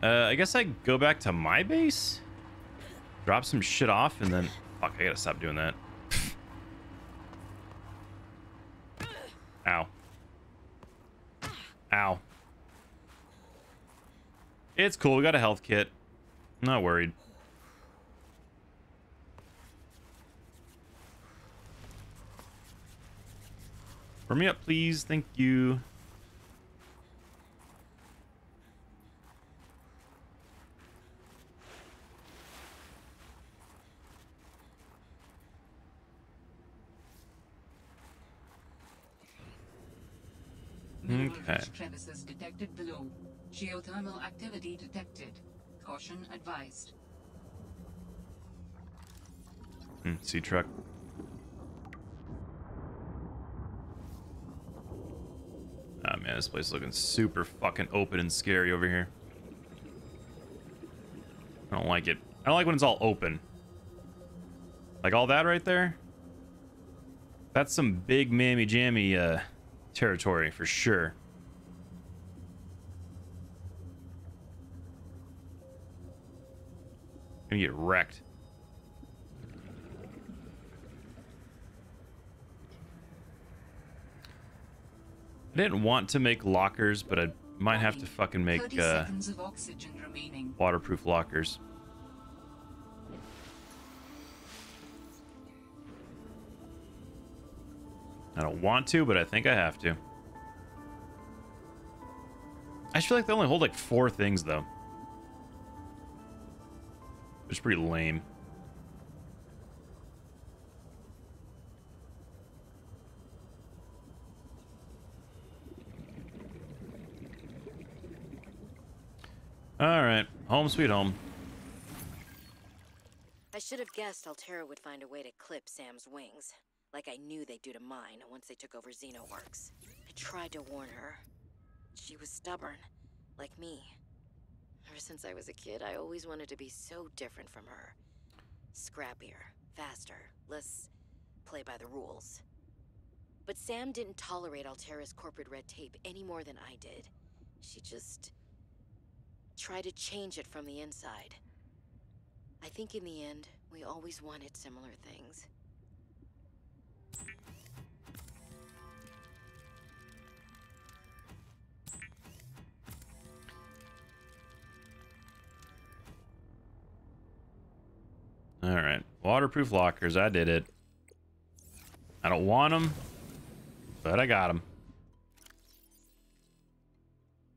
Uh, I guess I go back to my base? Drop some shit off and then... Fuck, I gotta stop doing that. Ow. Ow. It's cool, we got a health kit. Not worried. For me up, please. Thank you. Okay. Crevices detected below. Geothermal activity detected. Caution advised. Hmm, Seatruck. Oh man, this place is looking super fucking open and scary over here. I don't like it. I don't like when it's all open. Like all that right there? That's some big mammy jammy uh, territory for sure. Gonna get wrecked. I didn't want to make lockers, but I might have to fucking make uh, waterproof lockers. I don't want to, but I think I have to. I just feel like they only hold like four things, though. It's pretty lame. Alright, home sweet home. I should have guessed Alterra would find a way to clip Sam's wings, like I knew they'd do to mine once they took over Xenoworks. I tried to warn her. She was stubborn, like me. Ever since I was a kid, I always wanted to be so different from her. Scrappier, faster, less play by the rules. But Sam didn't tolerate Alterra's corporate red tape any more than I did. She just try to change it from the inside. I think in the end, we always wanted similar things. All right, waterproof lockers. I did it. I don't want them, but I got them.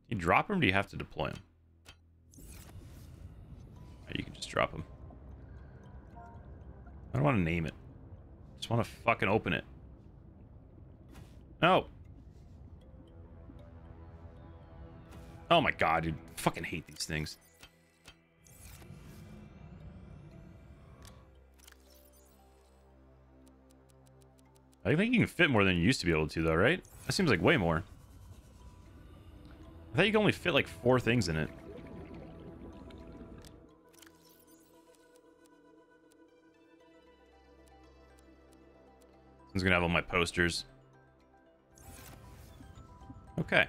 You drop them? do you have to deploy them? Drop them. I don't want to name it. Just want to fucking open it. No. Oh my god, dude. Fucking hate these things. I think you can fit more than you used to be able to, though, right? That seems like way more. I thought you could only fit like four things in it. He's gonna have all my posters. Okay.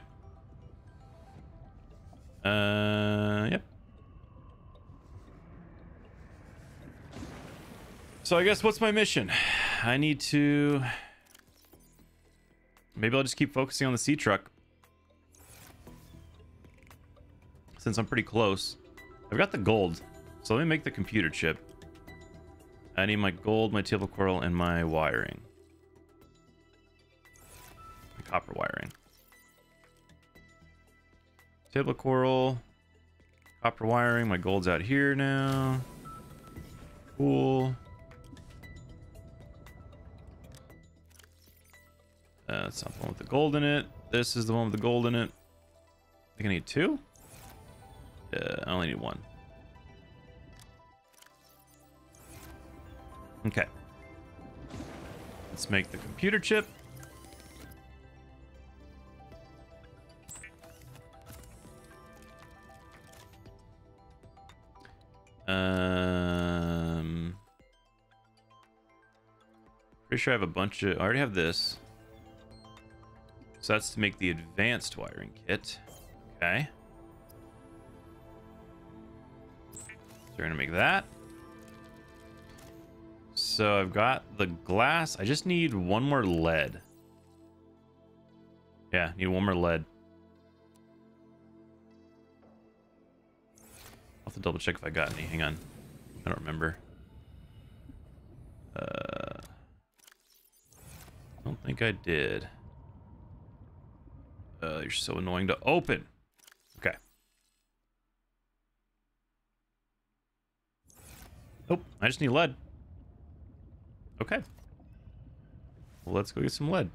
Uh, yep. So I guess what's my mission? I need to... Maybe I'll just keep focusing on the Seatruck. Since I'm pretty close. I've got the gold. So let me make the computer chip. I need my gold, my table coral, and my wiring copper wiring. Table coral, copper wiring. My gold's out here now. Cool. Uh, that's not the one with the gold in it. This is the one with the gold in it. I think I need two? I only need one. Okay. Let's make the computer chip. Um, Pretty sure I have a bunch of... I already have this. So that's to make the advanced wiring kit. Okay. So we're to make that. So I've got the glass. I just need one more lead. Yeah, need one more lead. To double check if I got any. Hang on. I don't remember. Uh, I don't think I did. Uh, you're so annoying to open. Okay. Nope, I just need lead. Okay. Well, let's go get some lead.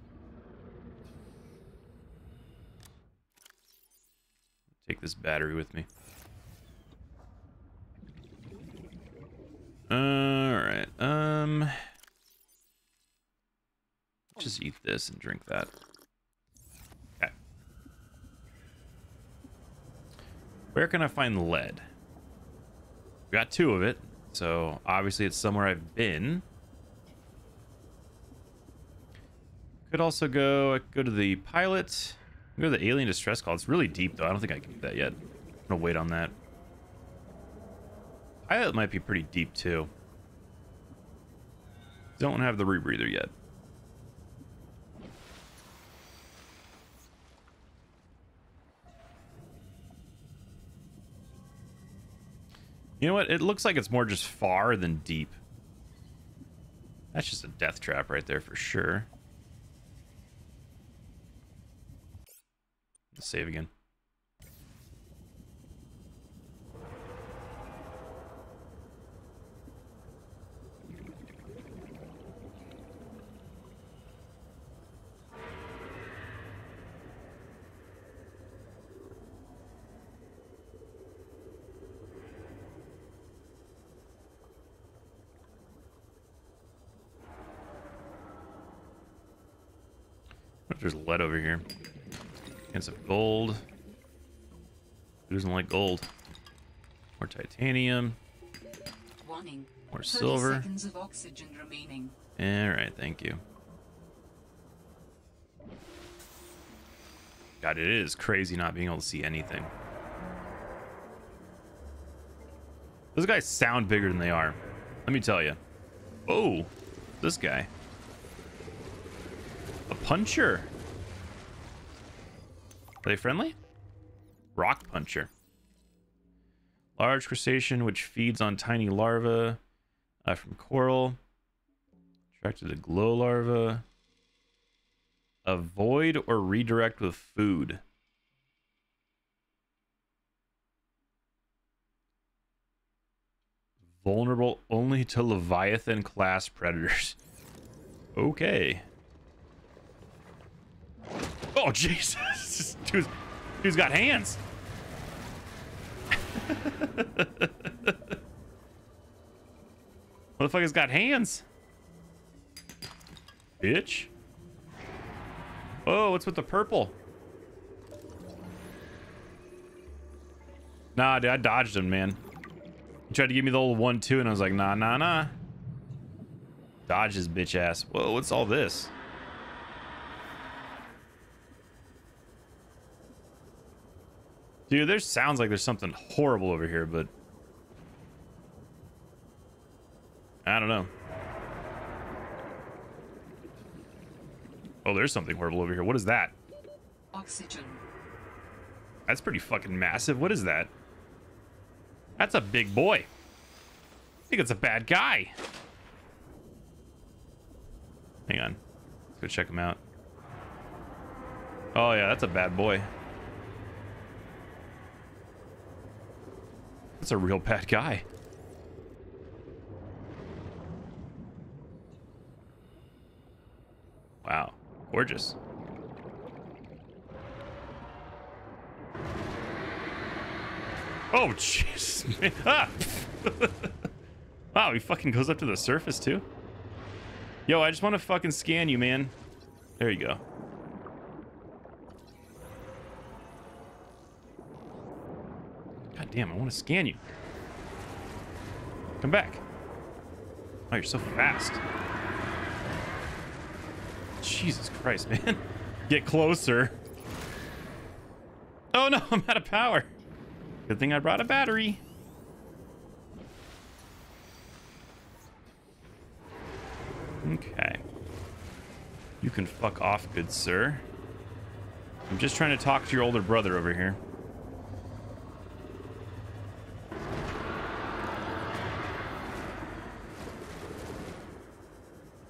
Take this battery with me. Alright, um... Just eat this and drink that. Okay. Where can I find lead? We got two of it, so obviously it's somewhere I've been. Could also go go to the pilot. Go to the alien distress call. It's really deep though. I don't think I can do that yet. I'm gonna wait on that. Pilot might be pretty deep too. Don't have the rebreather yet. You know what? It looks like it's more just far than deep. That's just a death trap right there for sure. Let's save again. There's lead over here. And some gold. Who doesn't like gold? More titanium. Warning. More silver. seconds of oxygen remaining. Alright, thank you. God, it is crazy not being able to see anything. Those guys sound bigger than they are. Let me tell you. Oh, this guy. A puncher. Are they friendly? Rock puncher. Large crustacean which feeds on tiny larvae uh, from coral. Attracted to glow larva. Avoid or redirect with food. Vulnerable only to Leviathan class predators. <laughs> Okay. Oh, <laughs> Jesus. Dude's, dude's got hands. Motherfucker's got hands. Bitch. Oh, what's with the purple? Nah, dude, I dodged him, man. He tried to give me the old one, two, and I was like, nah, nah, nah. Dodge his bitch ass. Whoa, what's all this? Dude, there sounds like there's something horrible over here, but... I don't know. Oh, there's something horrible over here. What is that? Oxygen. That's pretty fucking massive. What is that? That's a big boy. I think it's a bad guy. Hang on. Let's go check him out. Oh, yeah, that's a bad boy. That's a real bad guy. Wow. Gorgeous. Oh, <laughs> jeez. <laughs> Wow, he fucking goes up to the surface, too? Yo, I just want to fucking scan you, man. There you go. Damn, I want to scan you. Come back. Oh, you're so fast. Jesus Christ, <laughs> man. Get closer. Oh no, <laughs> I'm out of power. Good thing I brought a battery. Okay. You can fuck off, good sir. I'm just trying to talk to your older brother over here.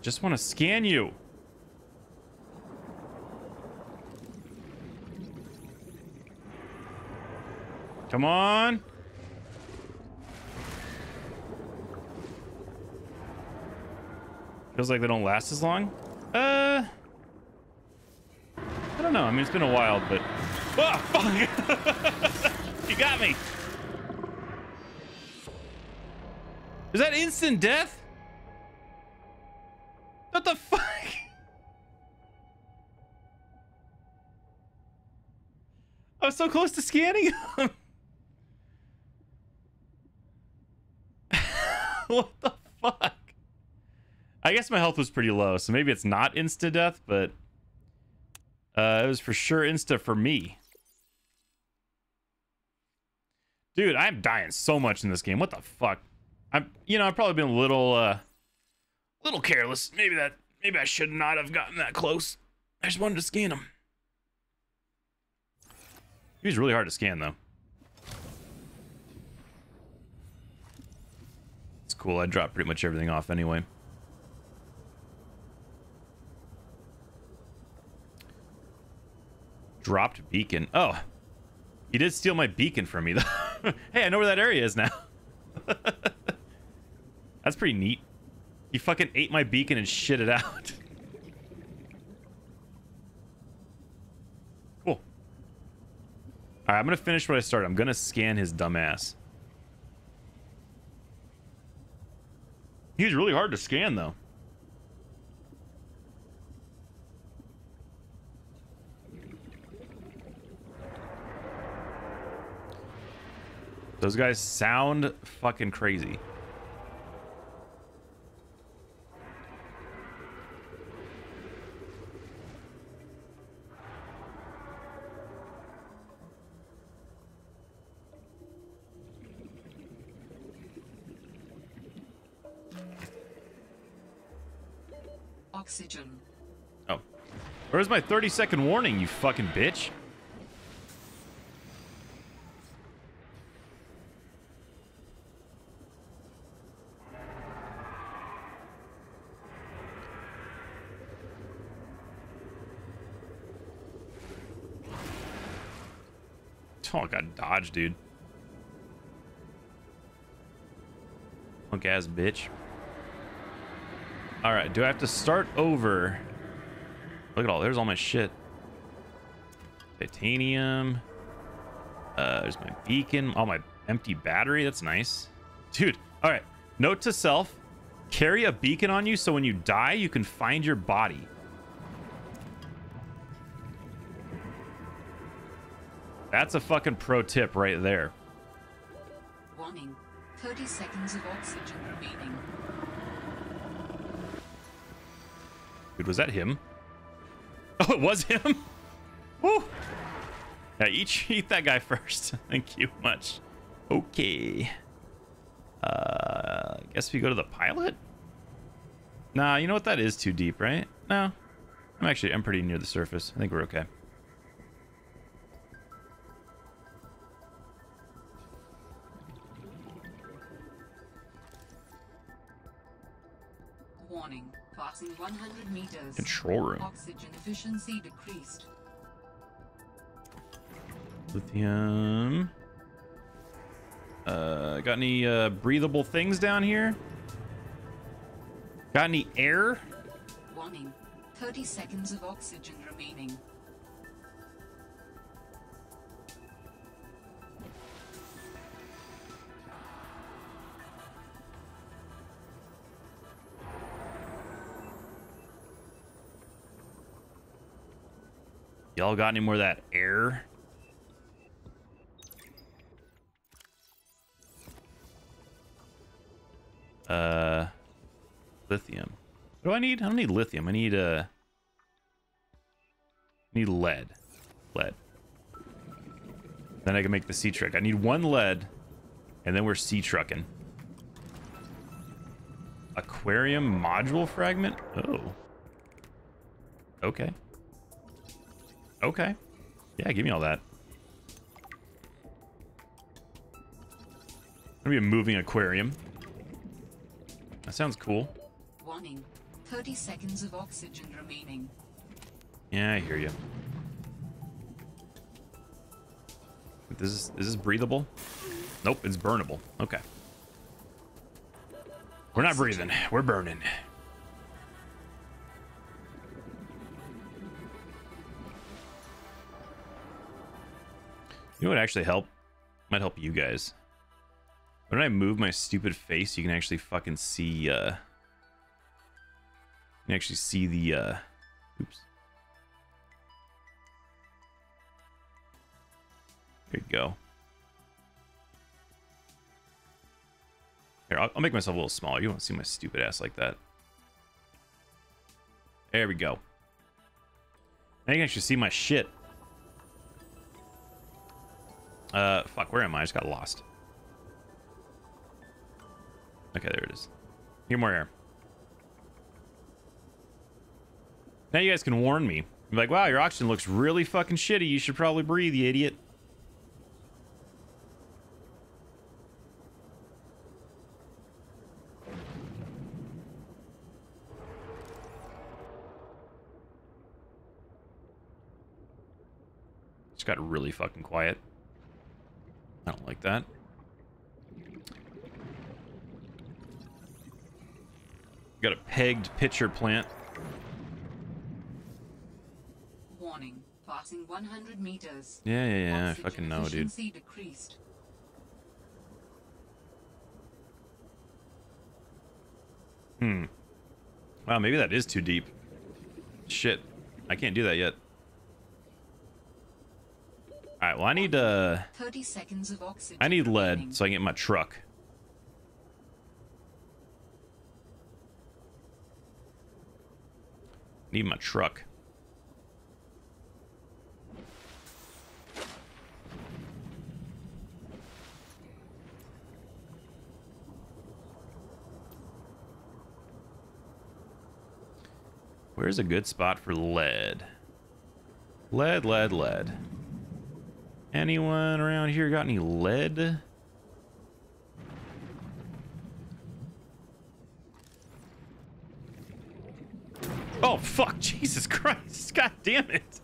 Just want to scan you. Come on. Feels like they don't last as long. Uh, I don't know. I mean, it's been a while, but... Oh, <laughs> fuck! <laughs> you got me! Is that instant death? What the fuck? I was so close to scanning him. <laughs> what the fuck? I guess my health was pretty low, so maybe it's not insta death, but uh, it was for sure insta for me. Dude, I'm dying so much in this game. What the fuck? I'm, you know, I've probably been a little, uh, little careless. Maybe that, maybe I should not have gotten that close. I just wanted to scan him. He was really hard to scan, though. It's cool. I dropped pretty much everything off anyway. Dropped beacon. Oh, he did steal my beacon from me, though. <laughs> hey, I know where that area is now. <laughs> That's pretty neat. He fucking ate my beacon and shit it out. <laughs> cool. All right, I'm gonna finish what I started. I'm gonna scan his dumbass. He's really hard to scan, though. Those guys sound fucking crazy. Where's my 30 second warning, you fucking bitch? Oh, I got dodged, dude. Punk ass bitch. All right, do I have to start over? Look at all, there's all my shit. Titanium. Uh, there's my beacon. All my empty battery. That's nice. <laughs> Dude, all right. Note to self. Carry a beacon on you so when you die, you can find your body. That's a fucking pro tip right there. Warning. 30 seconds of oxygen remaining. Dude, was that him? <laughs> Oh, it was him? Woo! Yeah, eat, eat that guy first. <laughs> Thank you much. Okay. Uh, I guess we go to the pilot? Nah, you know what? That is too deep, right? No. I'm actually, I'm pretty near the surface. I think we're okay. 100 meters. Control room. Oxygen efficiency decreased. Lithium. Uh, got any uh, breathable things down here? Got any air? Warning. 30 seconds of oxygen remaining. Y'all got any more of that air? Uh, lithium. What do I need? I don't need lithium. I need uh, Need lead. Lead. Then I can make the Seatruck. I need one lead, and then we're sea trucking. Aquarium module fragment? Oh. Okay. Okay. Yeah, give me all that. Gonna be a moving aquarium. That sounds cool. Warning. 30 seconds of oxygen remaining. Yeah, I hear you. This is is this breathable? Nope, it's burnable. Okay. We're not breathing. We're burning. You know what actually help? Might help you guys. When I move my stupid face, you can actually fucking see, uh... You can actually see the, uh... Oops. There you go. Here, I'll, I'll make myself a little smaller. You won't see my stupid ass like that. There we go. Now you can actually see my shit. Uh, fuck, where am I? I just got lost. Okay, there it is. Here, more air. Now you guys can warn me. Be like, wow, your oxygen looks really fucking shitty. You should probably breathe, you idiot. Just got really fucking quiet. I don't like that. Got a pegged pitcher plant. Warning. Passing 100 meters. Yeah, yeah, yeah. I fucking know, dude. decreased. Hmm. Wow, maybe that is too deep. Shit. I can't do that yet. Alright, well I need uh 30 seconds of oxygen. I need lead remaining. so I can get my truck. Need my truck. Where's a good spot for lead? Lead, lead, lead. Anyone around here got any lead? Oh, fuck. Jesus Christ. <laughs> God damn it.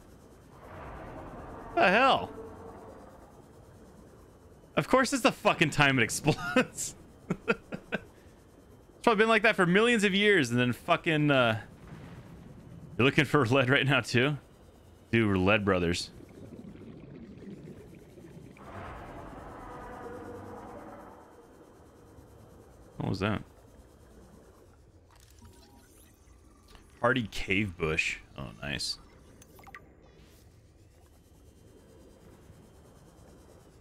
the hell? Of course it's the fucking time it explodes. <laughs> it's probably been like that for millions of years and then fucking, uh... You're looking for lead right now, too? Dude, we're lead brothers. What was that? Hardy cave bush. Oh, nice.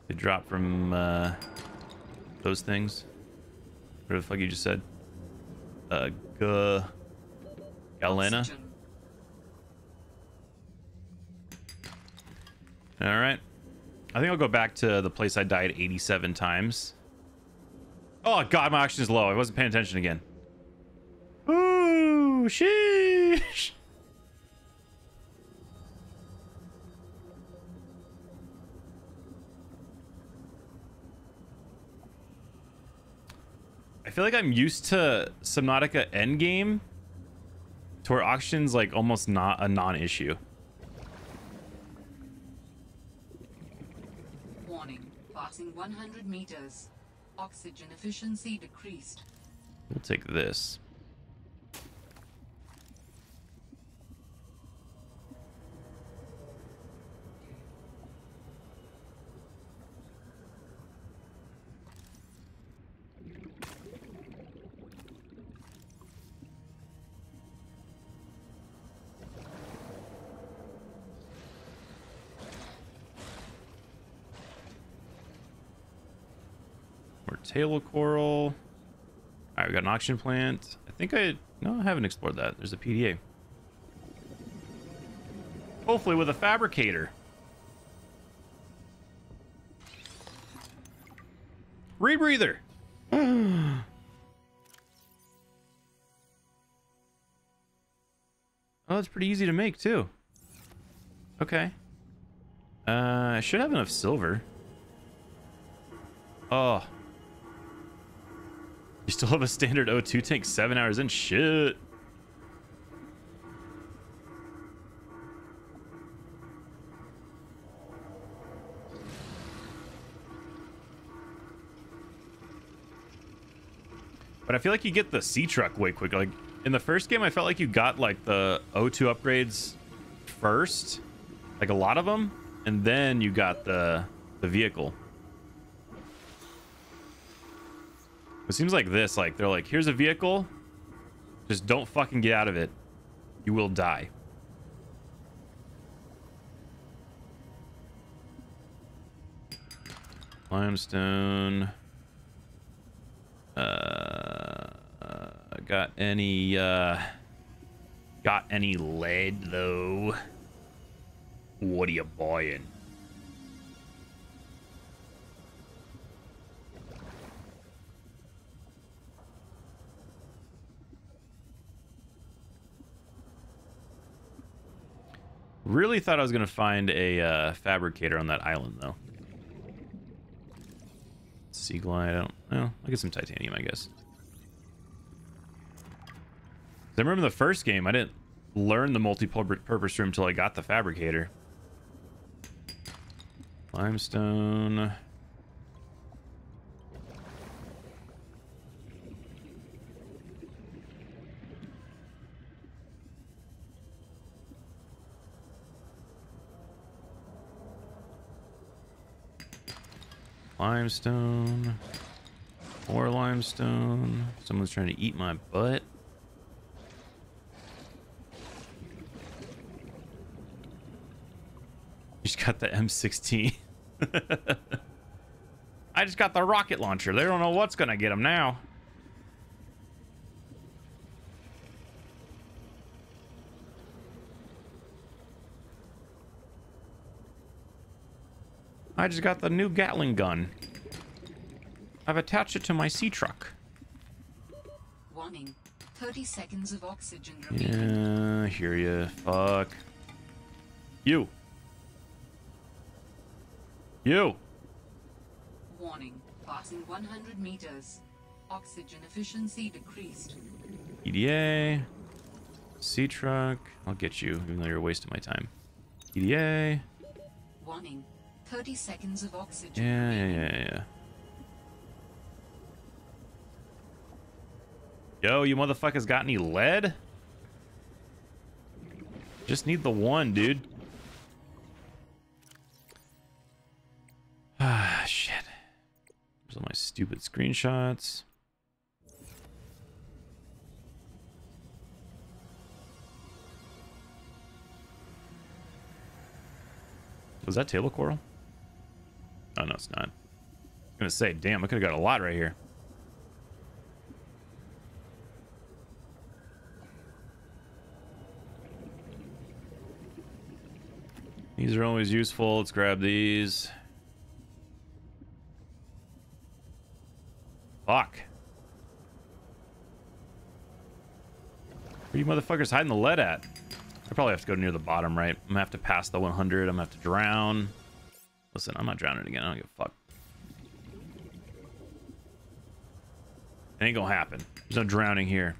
They drop from uh, those things. What the fuck you just said? Uh, G Galena. All right. I think I'll go back to the place I died 87 times. Oh god, my oxygen is low. I wasn't paying attention again. Ooh, sheesh. I feel like I'm used to Subnautica Endgame to where oxygen's like almost not a non-issue. Warning. Passing 100 meters. Oxygen efficiency decreased. We'll take this. Table coral. All right, we got an auction plant. I think I no, I haven't explored that. There's a PDA. Hopefully with a fabricator. Rebreather. <sighs> oh, it's pretty easy to make too. Okay. Uh, I should have enough silver. Oh. You still have a standard O2 tank seven hours in? Shit. But I feel like you get the Seatruck way quicker. Like in the first game, I felt like you got like the O2 upgrades first, like a lot of them, and then you got the the vehicle. It seems like this, like they're like, here's a vehicle, just don't fucking get out of it. You will die. Limestone. Uh, got any, uh, got any lead though? What are you buying? Really thought I was going to find a uh, fabricator on that island, though. Seaglide, I don't know. I'll get some titanium, I guess. I remember the first game, I didn't learn the multi-purpose room until I got the fabricator. Limestone. Limestone. More limestone. Someone's trying to eat my butt. <laughs> You just got the M16. <laughs> I just got the rocket launcher. They don't know what's going to get them now. I just got the new Gatling gun. I've attached it to my Seatruck. Warning. 30 seconds of oxygen remaining. Yeah, I hear you. Fuck. You. You. Warning. Passing 100 meters. Oxygen efficiency decreased. EDA. Seatruck. I'll get you, even though you're wasting my time. EDA. Warning. 30 seconds of oxygen. Yeah, yeah, yeah, yeah. Yo, you motherfuckers got any lead? Just need the one, dude. <sighs> Ah, shit. There's all my stupid screenshots. Was that table coral? Oh, no, it's not. I was gonna say, damn, I could have got a lot right here. These are always useful. Let's grab these. Fuck. Where you motherfuckers hiding the lead at? I probably have to go near the bottom, right? I'm gonna have to pass the 100. I'm gonna have to drown. Listen, I'm not drowning again. I don't give a fuck. It ain't gonna happen. There's no drowning here.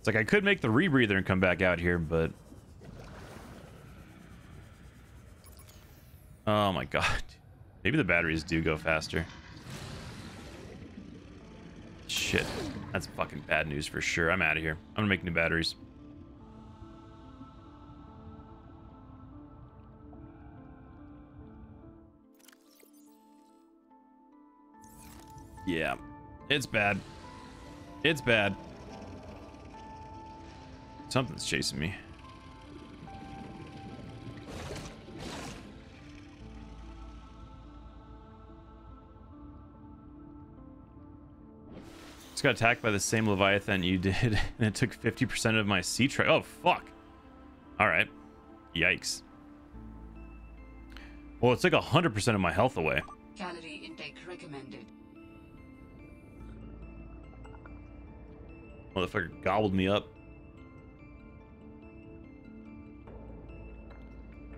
It's like I could make the rebreather and come back out here, but... Oh my god. Maybe the batteries do go faster. Shit. That's fucking bad news for sure. I'm out of here. I'm gonna make new batteries. Yeah. It's bad. It's bad. Something's chasing me. Just got attacked by the same Leviathan you did, <laughs> and it took 50% of my sea tray. Oh, fuck. All right. Yikes. Well, it took 100% of my health away. Calorie intake recommended. Motherfucker gobbled me up.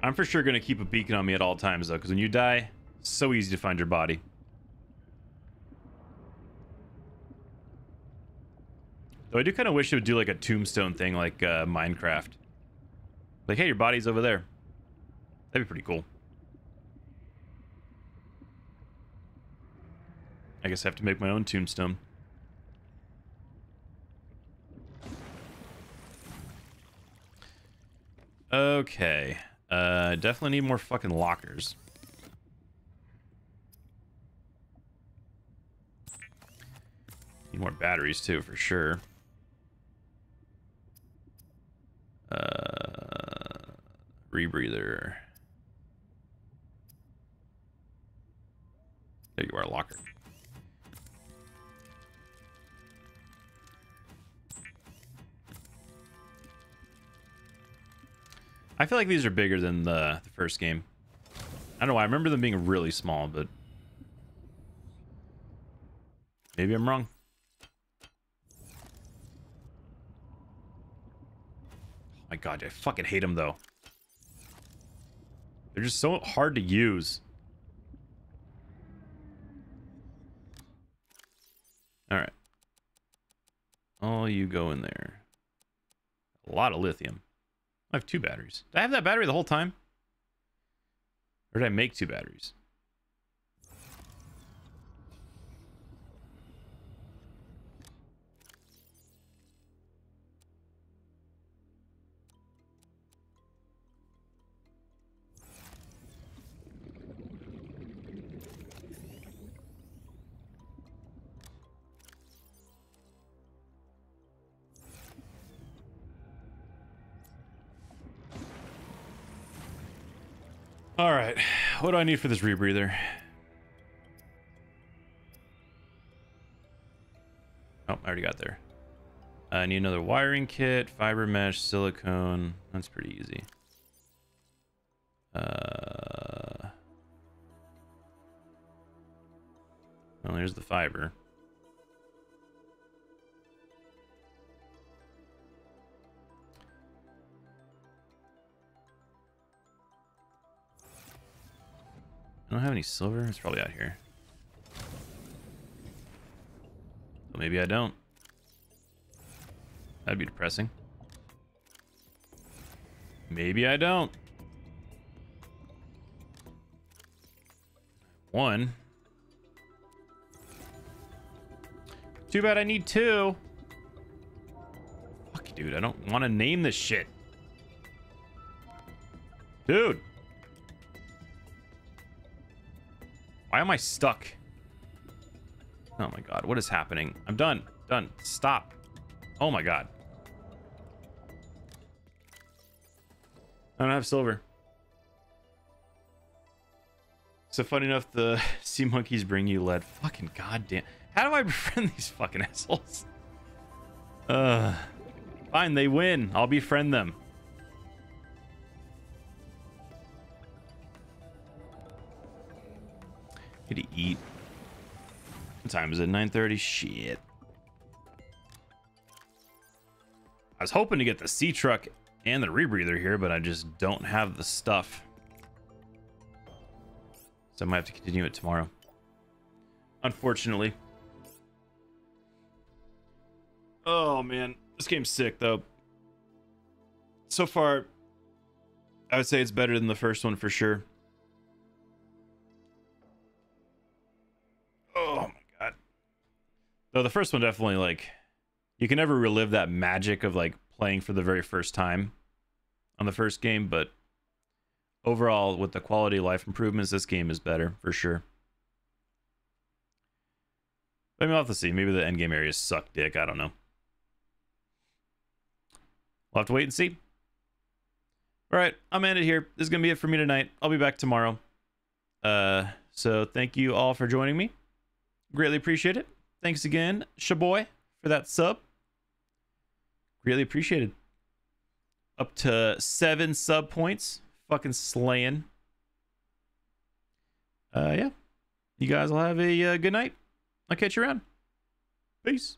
I'm for sure going to keep a beacon on me at all times, though, because when you die, so easy to find your body. Though I do kind of wish it would do like a tombstone thing like uh, Minecraft. Like, hey, your body's over there. That'd be pretty cool. I guess I have to make my own tombstone. Okay. Uh, definitely need more fucking lockers. Need more batteries too, for sure. Uh, rebreather. There you are, locker. I feel like these are bigger than the, the first game. I don't know why. I remember them being really small, but maybe I'm wrong. Oh my god, I fucking hate them though. They're just so hard to use. All right. Oh, you go in there. A lot of lithium. I have two batteries. Did I have that battery the whole time? Or did I make two batteries? What do I need for this rebreather? Oh, I already got there. I need another wiring kit, fiber mesh, silicone. That's pretty easy. Uh, well, there's the fiber. I don't have any silver. It's probably out here. Maybe I don't. That'd be depressing. Maybe I don't. One. Too bad I need two. Fuck, dude. I don't want to name this shit. Dude. Why am I stuck? Oh my god, what is happening? I'm done. Done. Stop. Oh my god. I don't have silver. So funny enough, the <laughs> sea monkeys bring you lead. Fucking goddamn. How do I <laughs> befriend these fucking assholes? Uh, fine, they win. I'll befriend them. Eat. What time is it? 9.30? Shit. I was hoping to get the Seatruck and the rebreather here, but I just don't have the stuff. So I might have to continue it tomorrow. Unfortunately. Oh, man. This game's sick, though. So far, I would say it's better than the first one for sure. Though the first one definitely like you can never relive that magic of like playing for the very first time on the first game, but overall with the quality of life improvements, this game is better for sure. But we'll have to see. Maybe the endgame areas suck dick. I don't know. We'll have to wait and see. All right, I'm ended here. This is gonna be it for me tonight. I'll be back tomorrow. Uh, so thank you all for joining me. Greatly appreciate it. Thanks again, Shaboy, for that sub. Really appreciated. Up to seven sub points. Fucking slaying. Uh, yeah. You guys will have a uh, good night. I'll catch you around. Peace.